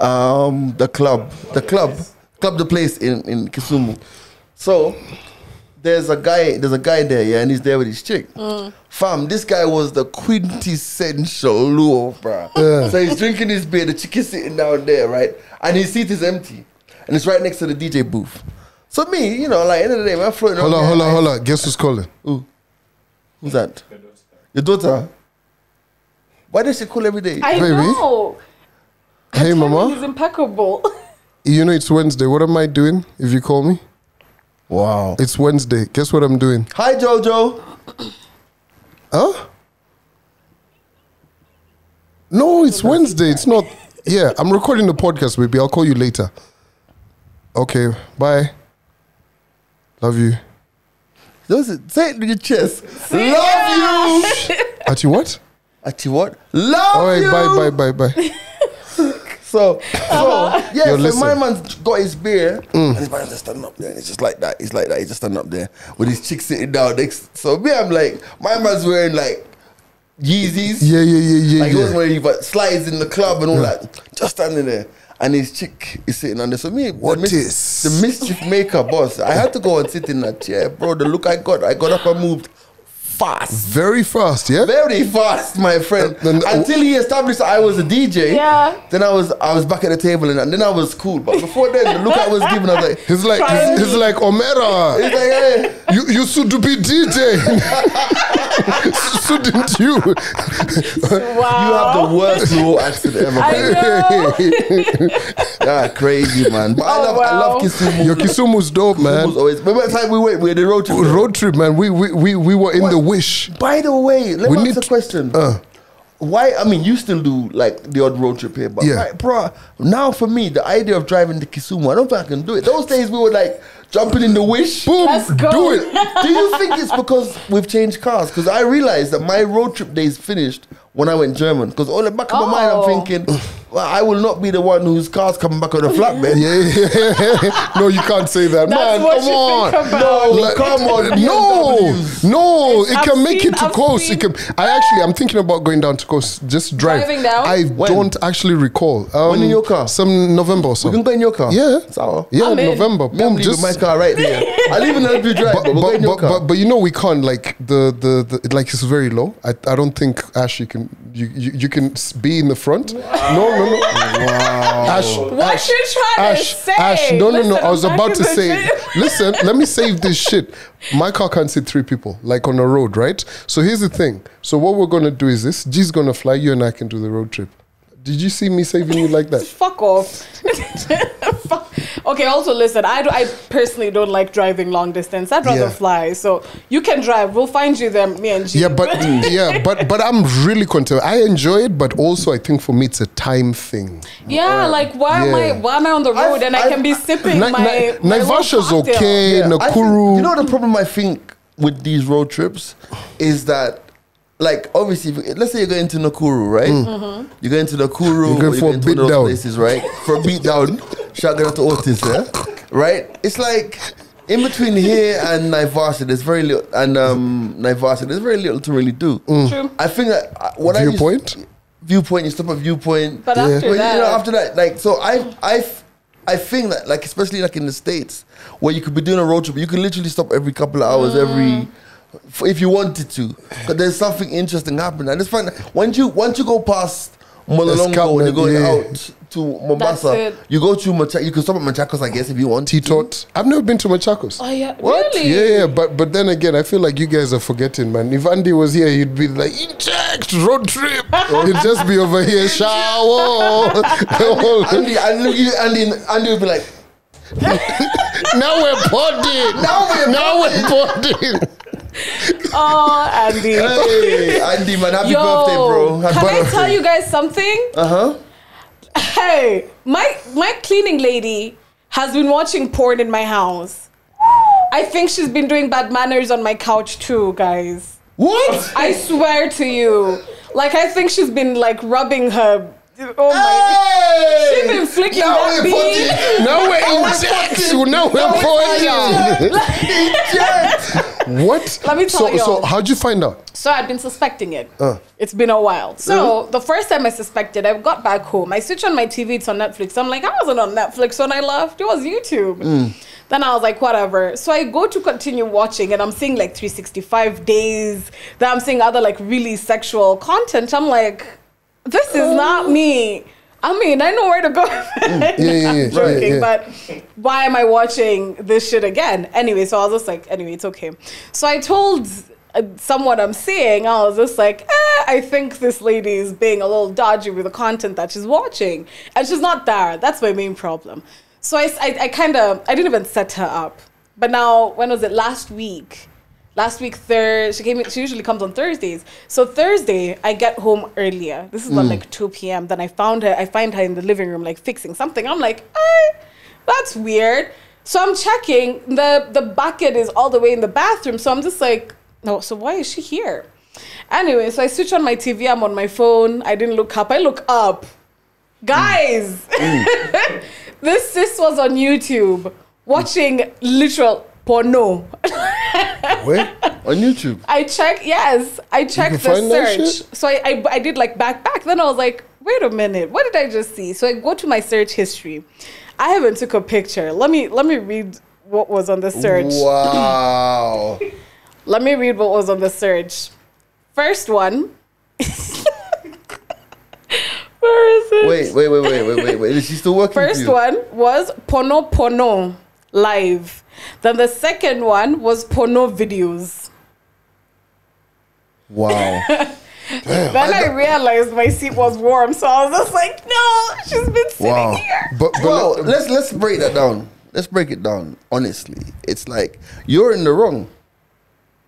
um, the club. The club, club, the place in in Kisumu. So there's a guy, there's a guy there, yeah, and he's there with his chick. Mm. Fam, this guy was the quintessential Luo, bro. So he's drinking his beer, the chick is sitting down there, right? And his seat is empty. And it's right next to the DJ booth. So me, you know, like end of the day, man, floating Hold on, hold on, hold on. Guess who's calling? Who? Who's that? Your daughter. Why does she call every day? I Baby. know. Hey, Mama. He's impeccable. You know it's Wednesday. What am I doing if you call me? Wow. It's Wednesday. Guess what I'm doing? Hi, Jojo. Huh? No, it's Wednesday. It's not. Yeah, I'm recording the podcast, baby. I'll call you later. Okay, bye. Love you. Those are- Say it with your chest. Love you. At you what? At you what? Love All right, you. bye, bye, bye, bye. So, so uh-huh. yeah, Yo, so listen. my man's got his beer mm. and his man's just standing up there and it's just like that. He's like that. He's just standing up there with his chick sitting down next. So me, I'm like, my man's wearing like Yeezys. Yeah, yeah, yeah, yeah, Like he wasn't wearing but slides in the club and all that. Just standing there. And his chick is sitting on there. So me, What the, mis- is? the mischief maker boss? I had to go and sit in that chair, bro. The look I got, I got up and moved fast. Very fast, yeah? Very fast, my friend. Uh, then- Until he established that I was a DJ. Yeah. Then I was I was back at the table and, then I was cool. But before then, the look I was giving, I was like, He's like, he's, he's like, Omera, he's like, hey. you, you should be DJ. Shouldn't you? Wow. You have the worst low accent ever. I man. know. Yeah, crazy man. But I Oh, love I love wow. Kisumu. Your Kisumu's dope, man. Kisumu's always. Remember the time we went, we had the road trip. Road trip, man. We we we, we were in the wish. By the way, let We me need ask a to- question. Uh. Why? I mean, you still do like the odd road trip here, but Yeah. right, bro. Now for me, the idea of driving to Kisumu, I don't think I can do it. Those days we were like jumping in the wish. Boom, Let's go. do it. do you think it's because we've changed cars? Because I realized that my road trip days finished when I went German. Because all the back of my mind, I'm Oh. thinking, well, I will not be the one whose car's coming back on the flatbed. Yeah, yeah, yeah. No, you can't say that, That's man. what come you on. think about. No, Like- come on. No, no, it I've can make seen- it to I've coast. seen- It can. I actually, I'm thinking about going down to coast. Just drive. Driving down? I When? don't actually recall. Um, When in your car? Some November or We so. can go in your car. Yeah. Sour. Yeah, I'm in. November. Me, I'm Boom. Just. my car right there. I'll even help you drive, but, But, but, in your but, car. but, but you know we can't like the, the, the like it's very low. I, I don't think Ash you can you, you, you can be in the front. No no no. Wow. Ash, What Ash, you trying to Ash, say? Ash, no no no. I was about to say. Listen, let me save this shit. My car can't sit three people like on a road, right? So here's the thing. So what we're gonna do is this. G's gonna fly. You and I can do the road trip. Did you see me saving you like that? Fuck off. Okay, also listen, I, do, I personally don't like driving long distance. I'd rather Yeah. fly. So you can drive. We'll find you there, me and G. Yeah, but yeah, but but I'm really content. I enjoy it, but also I think for me it's a time thing. yeah, uh, like why am I why am I on the road I've- and I I've- can be sipping Na- my, na- my Naivasha's cocktail? okay. I think- Nakuru. you know the problem I think with these road trips is that like obviously if, let's say you're going to Nakuru, right? Mm-hmm. You're going to Nakuru You're going or for a to beat one of those down. places, right? For a beat down. Shout out to Otis, yeah? Right? It's like in between here and Naivasha, there's very little and um Naivasha, there's very little to really do. True. I think that uh, what I Mm. Viewpoint? used, viewpoint, you stop at viewpoint. But Yeah. after But, that, you know, after that, like, so I, I, I think that, like, especially like in the states, where you could be doing a road trip, you can literally stop every couple of hours, every, f- if you wanted to, because there's something interesting happening. I just find that once you once you go past Mlolongo and you're going yeah. out to Mombasa, you go to Machakos. You can stop at Machakos, I guess, if you want. T-Tot. I've never been to Machakos. Oh yeah, What? really? Yeah, yeah, but but then again, I feel like you guys are forgetting, man. If Andy was here, he'd be like, inject, road trip. he'd just be over here, shower. Andy, Andy, Andy, Andy would be like, now we're podding. Now we're now we're podding. Oh, Andy. hey, Andy, man, happy Yo, birthday, bro. Happy can I tell you guys something? Uh huh. Hey, my my cleaning lady has been watching porn in my house. I think she's been doing bad manners on my couch too, guys. What? I swear to you. Like I think she's been like rubbing her oh my Hey! She's been flicking Now that we're bean. potting. Now we're inject. Now we're podding. Inject. What? Let me tell so, you. So how'd you find out? So I'd been suspecting it. Uh. It's been a while. So the first time I suspected, I got back home. I switched on my TV. It's on Netflix. I'm like, I wasn't on Netflix when I left. It was YouTube. Then I was like, whatever. So I go to continue watching, and I'm seeing like 365 days. Then I'm seeing other like really sexual content. I'm like, this is not me. I mean, I know where to go. yeah, yeah, I'm yeah, joking, yeah. but why am I watching this shit again? Anyway, so I was just like, anyway, it's okay. So I told uh, someone I'm seeing, I was just like, eh, I think this lady is being a little dodgy with the content that she's watching. And she's not there. That's my main problem. So I, I, I kind of, I didn't even set her up. But now, when was it? Last week. Last week, Thursday, she came. in- She usually comes on Thursdays. So Thursday, I get home earlier. This is at like two p.m. Then I found her. I find her in the living room, like fixing something. I'm like, eh, that's weird. So I'm checking. the The bucket is all the way in the bathroom. So I'm just like, no. So why is she here? Anyway, so I switch on my TV. I'm on my phone. I didn't look up. I look up, guys. this sis was on YouTube watching literal porno. Where? On YouTube. I checked, yes, I checked the search. So I, I, I did like back, back. Then I was like, wait a minute, what did I just see? So I go to my search history. I haven't took a picture. Let me, let me read what was on the search. Wow. Let me read what was on the search. First one. Where is it? Wait, wait, wait, wait, wait, wait, wait. Is she still working? First one was Pono Pono live. Then the second one was porno videos. Wow. Then I realized my seat was warm, so I was just like, no, she's been sitting Wow. here. But but Well, let's let's break that down. Let's break it down. Honestly, it's like you're in the wrong.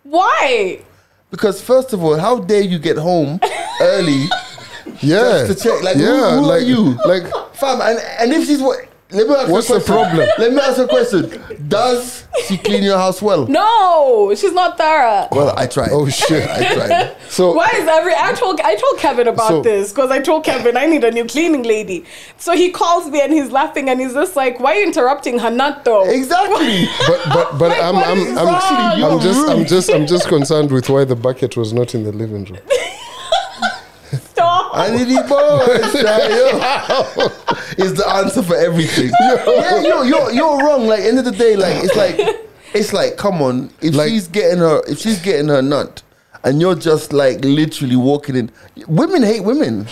Why? Because first of all, how dare you get home early yeah, just to check? Like, yeah, who, who like are you, like fam? And, and if she's what? Let me ask you a What's the problem? Let me ask a question. Does she clean your house well? No, she's not Thara. Well, I tried. Oh, shit. I tried. so. Why is every I told I told Kevin about So- this because I told Kevin I need a new cleaning lady. So he calls me and he's laughing and he's just like, "Why are you interrupting her nut though?" Exactly. But but but Like, I'm what I'm I'm, wrong? I'm, just I'm just I'm just concerned with why the bucket was not in the living room. I need the boys. Is the answer for everything. yeah, you're, you're you're wrong. Like end of the day, like it's like it's like come on. If Like- she's getting her if she's getting her nut, and you're just like literally walking in. Women hate women.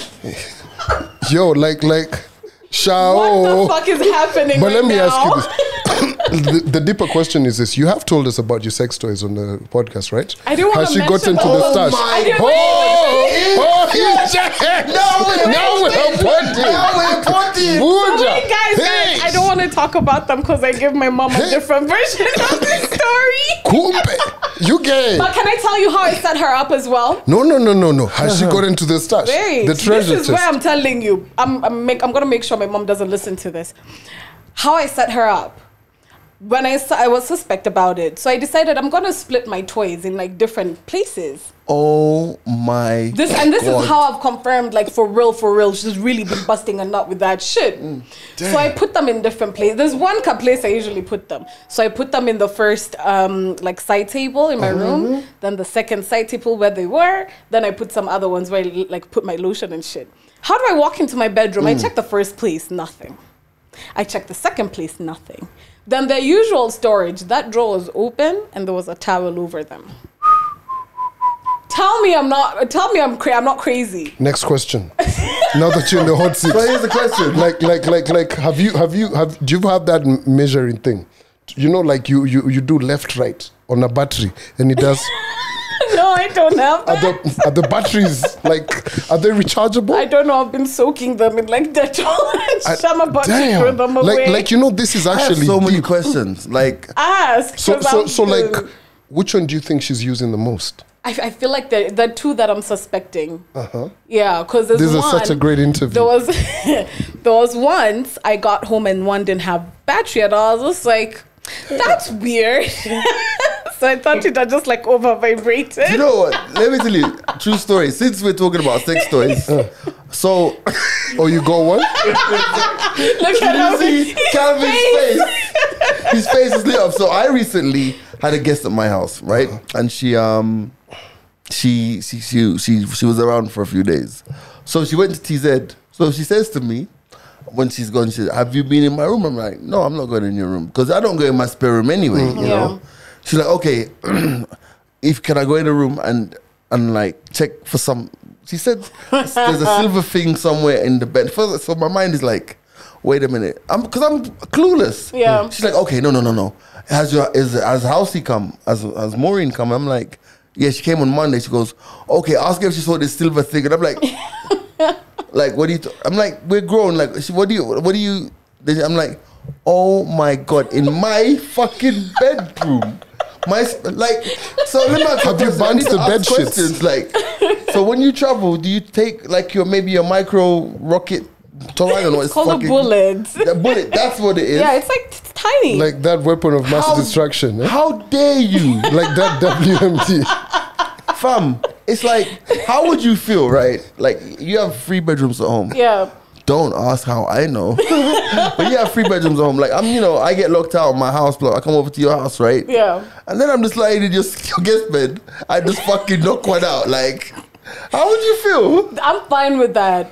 Yo, like like What the fuck is happening? But right let me now? ask you this. the, the deeper question is this: You have told us about your sex toys on the podcast, right? I didn't wanna Has she gotten to the Oh stash? my Oh, oh, you jacked. Now we're now we're pointing. Now we're pointing. Guys, don't want to talk about them because I give my mom a different version of the story. Kumbe, you gay? But can I tell you how I set her up as well? No, no, no, no, no. Has she uh-huh. gotten into the stash? Wait, the treasure this is where. I'm telling you. I'm, I'm, make, I'm gonna make sure my mom doesn't listen to this. How I set her up. When I saw, I was suspect about it, so I decided I'm gonna split my toys in like different places. Oh my. This and this God. is how I've confirmed, like for real, for real. She's really been busting a nut with that shit. Mm. so I put them in different places. There's one place I usually put them. So I put them in the first um, like side table in my Uh-huh. room. Then the second side table where they were. Then I put some other ones where I like put my lotion and shit. How do I walk into my bedroom? Mm. I check the first place, nothing. I check the second place, nothing. Then the usual storage, that drawer was open and there was a towel over them. Tell me I'm not. Tell me I'm cra- I'm not crazy. Next question. now that you're in the hot seat, So here's the question. like, like, like, like, have you, have you, have, do you have that measuring thing? You know, like you, you, you do left, right on a battery, and it does. no, I don't have Are the, are the batteries like, are they rechargeable? I don't know. I've been soaking them in like Dettol and I- Shama butter to throw Damn. them Like, away. like you know, this is I have actually so many deep. questions. Like, Ask. So, 'cause so, so, like, which one do you think she's using the most? I, I feel like the the two that I'm suspecting. Uh-huh. Yeah, because there's This is one. such a great interview. There was there was once I got home and one didn't have battery at all. I was just like, that's weird. So I thought it had just like over vibrated. you know what? Let me tell you, true story. Since we're talking about sex toys, so Oh, you got one? Look at you him. see Calvin's face. His face is lit up. So I recently had a guest at my house, right? And she um she she she she, she was around for a few days. So she went to TZ. So she says to me when she's gone, she says, Have you been in my room? I'm like, No, I'm not going in your room. Because I don't go in my spare room anyway, you Yeah. She's like, Okay, if can I go in the room and and like check for some she said there's a silver thing somewhere in the bed. So my mind is like, wait a minute. I'm because I'm clueless. Yeah. Hmm. She's like, okay, no, no, no, no. Has your is has Housey come? Has has Maureen come? I'm like, yeah, she came on Monday. She goes, okay, ask her if she saw this silver thing. And I'm like, like, what do you? I'm like, we're grown. Like, what do you? What do you? I'm like, oh my god, in my fucking bedroom. My like, so let me ask Have you questions. I burnt need to the bed sheets? questions, Like, so when you travel, do you take like your maybe your micro rocket? So I don't know. It's called a bullet. The bullet. That's what it is. Yeah, it's like t- tiny. Like that weapon of mass How- destruction. eh? How dare you, Like that WMD. fam? It's like, how would you feel, right? Like you have three bedrooms at home. yeah. Don't ask how I know, but you have three bedrooms at home. Like I'm, you know, I get locked out of my house block. I come over to your house, right? Yeah. And then I'm just lying in your, your guest bed. I just fucking knock one out. Like, how would you feel? I'm fine with that.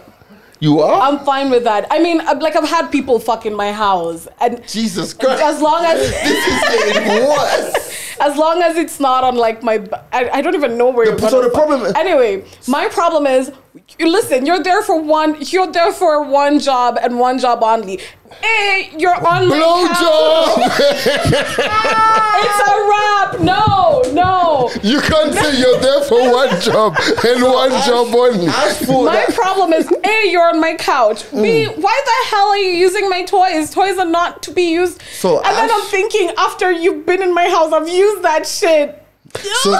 You are? I'm fine with that. I mean, like I've had people fuck in my house, and Jesus Christ. as long as this is getting worse. as long as it's not on like my, I don't even know where. The- so the problem is- anyway, my problem is, you listen, you're there for one, you're there for one job and one job only. A, you're on my Blow couch. job! It's a wrap. No, no. You can't say you're there for one job and one job only. My that- problem is A, you're on my couch. B, Mm. why the hell are you using my toys? Toys are not to be used. So and then I'm thinking, after you've been in my house, I've used that shit. So,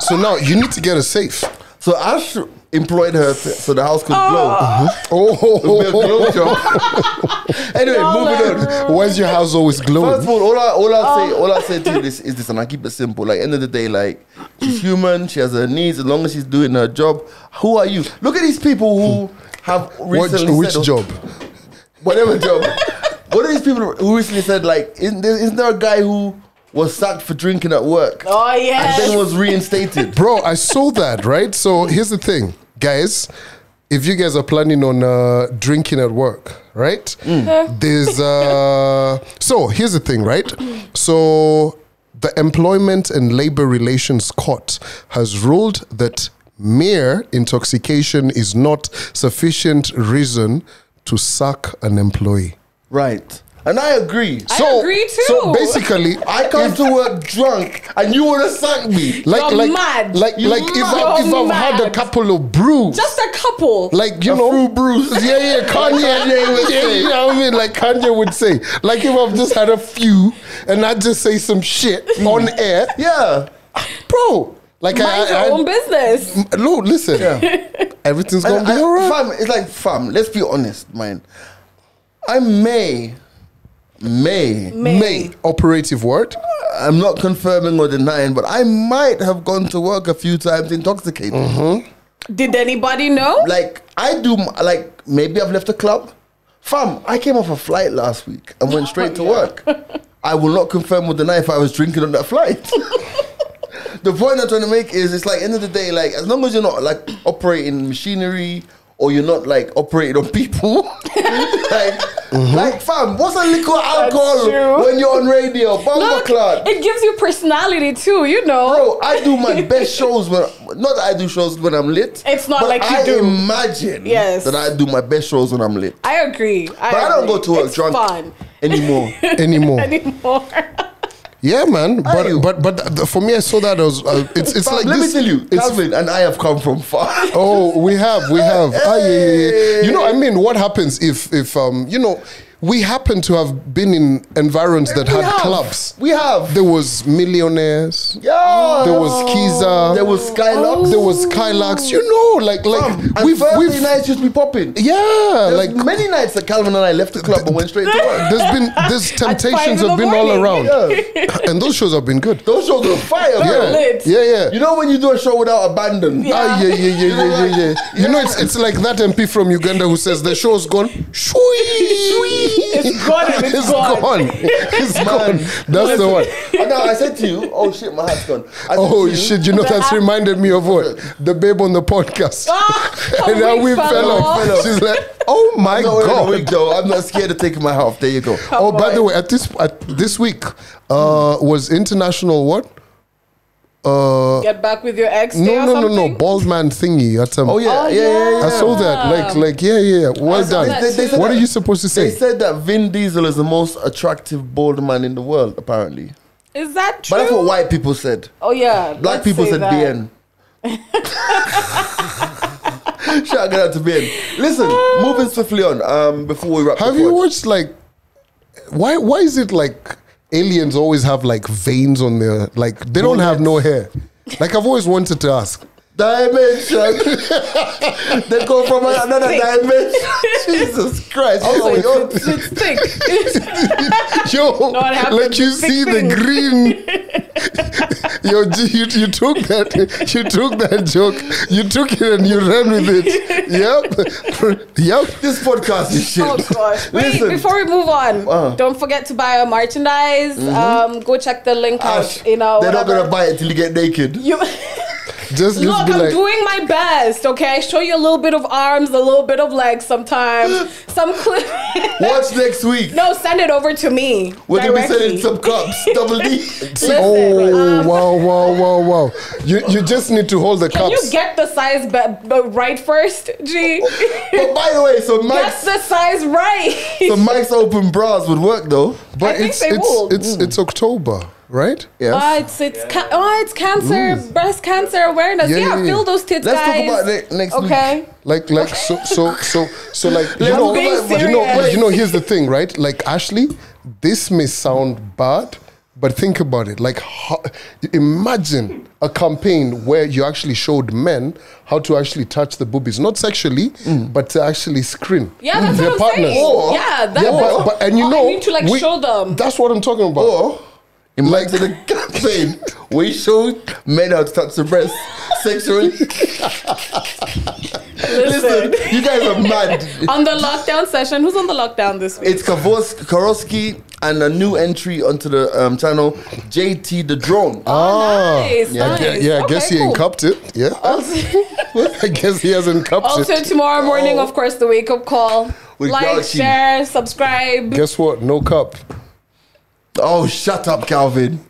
so now you need to get a safe. So Ash employed her to, so the house could oh. glow. Uh-huh. Oh. Be a Oh, glow job. anyway, moving on. why is your house always First glowing? of all, all I all I say oh. all I say to you this is this, and I keep it simple. Like end of the day, like she's human. She has her needs. As long as she's doing her job, who are you? Look at these people who have What, recently which said, job? whatever job. what are these people who recently said like? Isn't there, isn't there a guy who was sacked for drinking at work Oh, yeah, and then was reinstated? Bro, I saw that, right? So here's the thing, guys. If you guys are planning on uh, drinking at work, right? There's uh, so here's the thing, right? So the Employment and Labor Relations Court has ruled that mere intoxication is not sufficient reason to sack an employee. right, and I agree. I agree too. So basically, I come to work drunk, and you would have sacked me. like You're like mad. like You're like if, I, if I've had a couple of brews, Just a couple. like you A know, few brews. Yeah, yeah, Kanye, Kanye would yeah, say. you know what I mean? Like Kanye would say, like if I've just had a few and I just say some shit mm. on air, Yeah. bro. Like Mind I, your I, own business. I no, listen, everything's gonna And be I- alright. Fam, it's like fam. Let's be honest, man. I may, may, May. May operative word. I'm not confirming or denying, but I might have gone to work a few times intoxicated. Mm-hmm. Did anybody know? Like I do, like maybe I've left a club. Fam, I came off a flight last week and went straight to work. I will not confirm or deny if I was drinking on that flight. the point I'm trying to make is, it's like end of the day, like as long as you're not like operating machinery or you're not like operating on people. like, mm-hmm. like fam, what's a little alcohol when you're on radio? Bomba Look, it gives you personality too, you know. Bro, I do my best shows when not that I do shows when I'm lit. It's not but like you I do. imagine Yes. that I do my best shows when I'm lit. I agree. I But I don't go to work it's drunk Fun anymore. anymore. anymore. Yeah, man. But Aye. but but for me, I saw that as uh, it's it's Fam, like let this, me tell you, Calvin and I have come from far. oh, we have we have. Ah, yeah, yeah, yeah. You know, I mean, what happens if if um you know we happen to have been in environs that We had have. clubs. We have. There was millionaires. yeah. There was Kiza. There was Skylux. There was Skylarks. You know, like like and we've we've nights used to be popping. yeah, There's like many nights that Calvin and I left the club and went straight to work. there's been there's temptations have been all around, Yeah. and those shows have been good. Those shows are fire, Yeah, lit. yeah, yeah. You know when you do a show without abandon? Yeah. Ah, yeah, yeah, yeah, yeah, yeah, yeah. You know, it's it's like that MP from Uganda who says the show's gone. Shui. It's gone it's It's gone. gone. It's gone. That's the one. And now I said to you, oh shit, my hat's gone. I Oh you, shit! You know that's reminded me of what the babe on the podcast. Ah, and now we fell off. off. She's like, "Oh my I'm not wearing a wig god!" though. I'm not scared of taking my hat off. There you go. Oh, by the way, at this at this week uh, was international what? Uh, Get back with your ex. no, or no, no, no, something? bald man thingy. At um, Oh yeah, Oh, yeah, yeah, yeah. I saw that. Like, like, yeah, yeah. yeah. Well done. They- they what that- are you supposed to say? They said that Vin Diesel is the most attractive bald man in the world, apparently. Is that true? But that's what white people said. oh yeah. Black let's people said that. BN. Shout out to BN. Listen, moving swiftly on. Um, before we wrap. Have you watched like? Why? Why is it like aliens always have like veins on their like? They don't have no hair. Like I've always wanted to ask. Dimension? they go from another dimension. Jesus Christ! Also, Oh, yo. it's, it's thick. Yo, what happens like you is big see the green. Yo, you, you took that. You took that joke. You took it and you ran with it. Yep, yep. This podcast is shit. Oh gosh! Wait, Listen. before we move on, Uh. don't forget to buy our merchandise. Um, go check the link Ash, out. You know, they're not gonna buy it till you get naked. You Just, just look. I'm like, doing my best. Okay, I show you a little bit of arms, a little bit of legs. Sometimes some clip. Watch next week. no, send it over to me. We're gonna be selling some cups. Double D. Listen, oh um, wow, wow, wow, wow. You you just need to hold the Can cups. you get the size right first, G? But by the way, so Get Mike's the size right. so Mike's open bras would work though. but it's it's it's it's October, right? Yes. Oh, it's it's ca- oh, it's cancer, mm. breast cancer awareness. Yeah, Yeah, yeah, yeah. fill those tits, Let's talk guys. about it next week. Okay. Like like so so so so like you know you know serious. you know here's the thing right like Ashley this may sound bad but think about it like how, imagine a campaign where you actually showed men how to actually touch the boobies not sexually mm. but to actually screen Yeah, that's mm. their what I'm partners. saying. Or- yeah, that's yeah but, but and you oh, know I need to like we- show them. that's what I'm talking about Or imagine a campaign where you show men how to touch the breast sexually. Listen. Listen, you guys are mad. on the lockdown session, who's on the lockdown this week? It's Kavos, Karosky and a new entry onto the um, channel, JT the Drone. ah nice, yeah, I nice. gue- yeah I Okay, guess he cool. ain't cupped it yeah I guess he hasn't cupped also it tomorrow morning, of course, the wake up call. With like, Grouchy. share, subscribe. guess what no cup Oh, shut up, Calvin.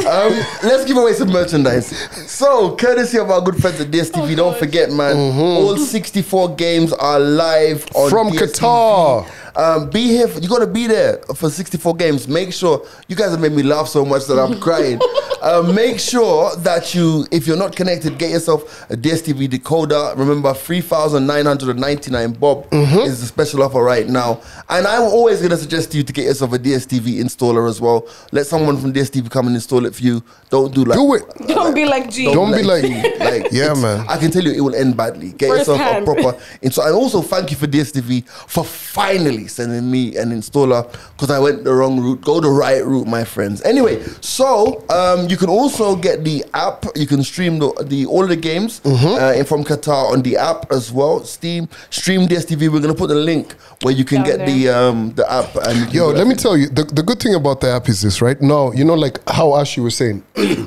Um, let's give away some merchandise. So, courtesy of our good friends at DSTV, don't forget, man, all 64 games are live on From DSTV. Qatar. Um, be here. For, you gotta be there for 64 games. Make sure you guys have made me laugh so much that I'm crying. uh, make sure that you, if you're not connected, get yourself a DSTV decoder. Remember, 3,999 Bob is the special offer right now. And I'm always gonna suggest to you to get yourself a DSTV installer as well. Let someone from DSTV come and install it for you. Don't do like do it Don't be like G. Don't be like- me. like Yeah, man. I can tell you it will end badly. Get First yourself hand. a proper. And also thank you for DSTV for finally sending me an installer because I went the wrong route. Go the right route, my friends. Anyway, so um, you can also get the app. You can stream the, the all the games Mm-hmm. uh, in- from Qatar on the app as well. Steam stream DSTV. We're gonna put the link where you can Down get the um, the app. And Yo, do let me tell you, the, the good thing about the app is this, right? Now, you know, like how Ashley was saying, uh,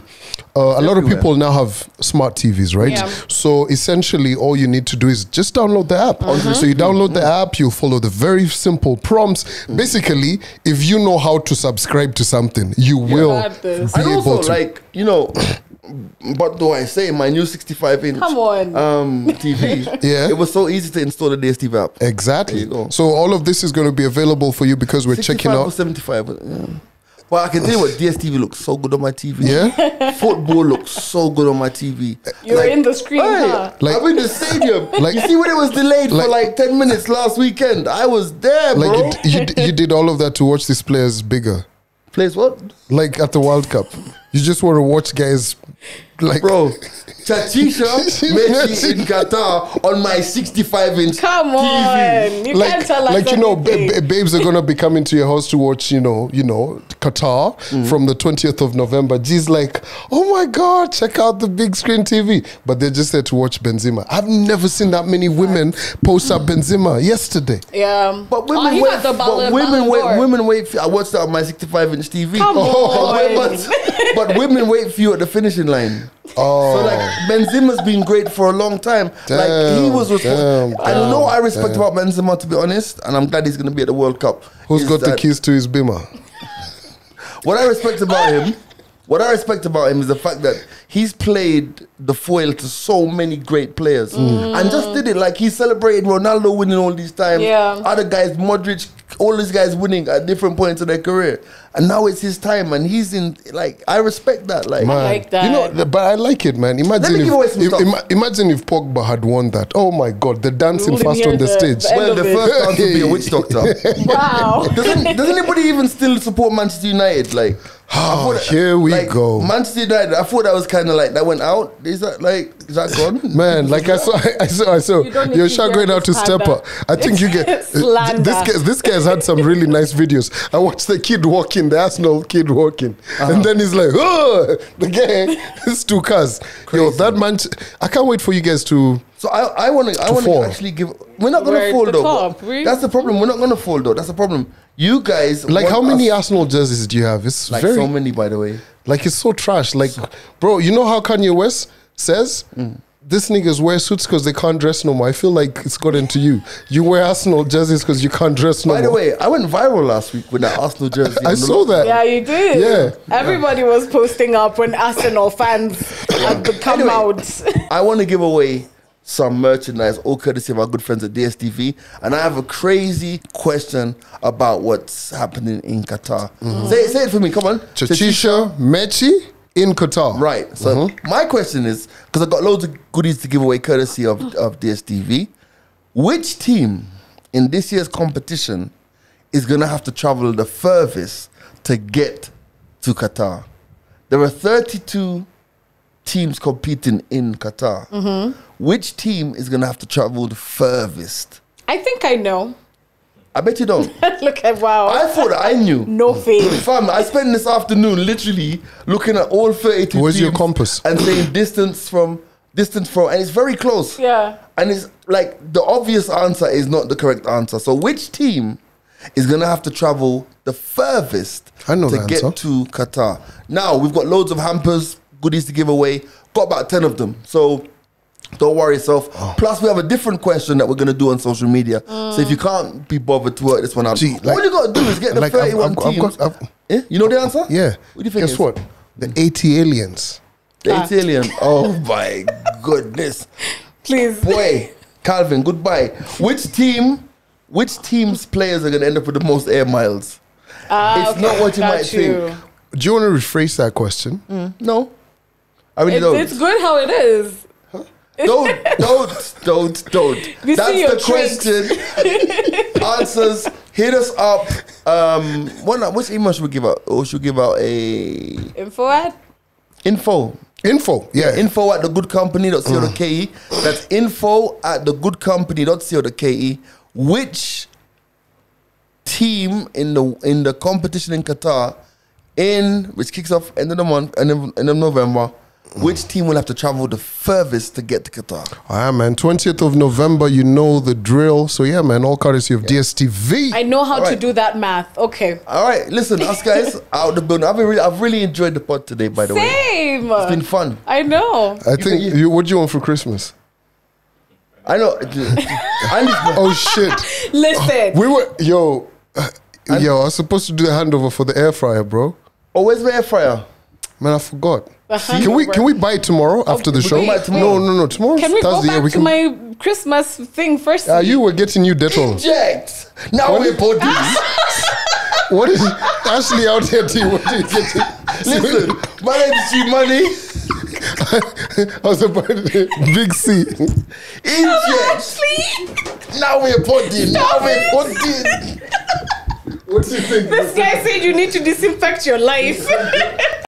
a lot of people now have smart TVs, right? Yeah. So essentially, all you need to do is just download the app. So you download the app, you follow the very simple prompts. Basically, if you know how to subscribe to something, you will be and able also to. like you know but do i say my new 65 inch Come on. um tv Yeah. it was so easy to install the dstv app exactly. There you go. So all of this is going to be available for you because we're checking out. 75 yeah. But I can tell you what, DSTV looks so good on my TV. Yeah? Football looks so good on my TV. You're in the screen, Hey, huh? Like- I'm in the stadium. Like- you see when it was delayed Like- for like 10 minutes last weekend? I was there, bro. Like you, you, you did all of that to watch these players bigger. Place what? Like at the World Cup. You just want to watch guys like Bro, Chachisha Messi in Qatar on my 65 inch Come TV. on. You like, can't tell us like you know, ba- anything. ba- babes are gonna be coming to your house to watch, you know, you know, Qatar Mm. from the twentieth of November. G's like, oh my god, check out the big screen TV, but they're just there to watch Benzema. I've never seen that many women post up Benzema yesterday. Yeah. But women oh, he wait. got the but women wait. Women wait. I watched that on my 65 inch TV. Come But- on. But, but women wait for you at the finishing line. Oh. So like Benzema's been great for a long time. like he Damn, was. damn, I know I respect about Benzema to be honest, and I'm glad he's going to be at the World Cup. Who's got the keys to his bimmer? What I respect about him, what I respect about him is the fact that he's played the foil to so many great players mm. and just did it. Like he celebrated Ronaldo winning all these times. Yeah. Other guys, Modric, all these guys winning at different points of their career. And now it's his time and he's in like I respect that. Like Man, like that. You know, th- but I like it, man. Imagine if, give if- ima- imagine if Pogba had won that. Oh my God, the dancing wouldn't fast on the, the- stage. the- well, the end first chance would be a witch doctor. wow. does, does anybody even still support Manchester United? Like, I Oh, thought- here we like, go. Manchester United. I thought that was kind of like that went out. Is that like is that gone? Man, like I saw, I saw, I saw. You don't need You're to going out to this step up. I think you get Slander. this. Guy, this guy's had some really nice videos. I watched the kid walking, the Arsenal kid walking, Uh-huh. and then he's like, "Oh, the guy, it's two cars." Yo, that man. I can't wait for you guys to. So I, I want to, I want to actually give. We're not gonna at fold though. top, we- That's the problem. We're not gonna fold though. That's the problem. You guys Like, how many us- Arsenal jerseys do you have? It's like very so many, by the way. Like it's so trash. Like, bro, you know how Kanye West says Mm. this niggas wear suits because they can't dress no more. I feel like it's got into you. You wear Arsenal jerseys because you can't dress no By the way, I went viral last week with that Arsenal jersey. I on saw that. Yeah, you did. Yeah. Everybody was posting up when Arsenal fans had become Anyway. out. I want to give away some merchandise, all courtesy of our good friends at DSTV. And I have a crazy question about what's happening in Qatar. Mm-hmm. Say, say it for me, come on. Chachisha Mechi in Qatar. Right. So mm-hmm. my question is because I've got loads of goodies to give away courtesy of, of DSTV. Which team in this year's competition is going to have to travel the furthest to get to Qatar? There are 32 teams competing in Qatar. Which team is going to have to travel the furthest? I think I know. I bet you don't. Look at wow. I thought I knew. no faith. Fam, I spent this afternoon literally looking at all 32 Where's your compass? And saying distance from, distance from, and it's very close. Yeah. And it's like the obvious answer is not the correct answer. So which team is going to have to travel the furthest I know to the get answer. to Qatar? Now, we've got loads of hampers, goodies to give away. Got about 10 of them. So don't worry yourself. Oh. Plus, we have a different question that we're going to do on social media. So if you can't be bothered to work this one out, Gee, like- all you got to do is get the like, 31 I've- I've teams. got- I've- Eh? You know the answer? Yeah. What do you think? Guess what? The 80 aliens. The Ah. Italian. Oh my goodness. Please. Boy, Calvin, goodbye. Which team, which team's players are going to end up with the most air miles? Ah, It's not what you got might think. Do you want to rephrase that question? No. I really It's, don't. it's good how it is. Don't, don't, don't, don't. We That's see your the question. Answers. Hit us up. Um, what, not- which email should we give out? Or should we give out a Info at? info? Info. Yeah. info at thegoodcompany.co.ke. That's info at thegoodcompany.co.ke. Which team in the in the competition in Qatar, in which kicks off end of the month, end of, end of November, which team will have to travel the furthest to get to Qatar? All right, man. 20th of November, you know the drill. So, yeah, man, all courtesy of DSTV. I know how to do that math. Okay. All right, listen, us guys out the building. I've, really, I've really enjoyed the pod today, by the way. Same. It's been fun. I know. I think, you- you, what do you want for Christmas? I know. Oh, shit. Listen. We were, yo, uh, yo, I was supposed to do the handover for the air fryer, bro. oh, where's the air fryer? Man, I forgot. The Can we can we buy it tomorrow after the show? can tomorrow. No, no, no. Tomorrow Can we go Thursday. back yeah, we to can. my Christmas thing first? uh, you were getting new Dettol. Jacked. Now What? we're bodies. what is Ashley out here? T, what are you getting? Listen, my name is G Money. I was about to say Big C. Inject. Ashley, Now we're bodies. Now we're it. bodies. What do you think? this guy said you need to disinfect your life.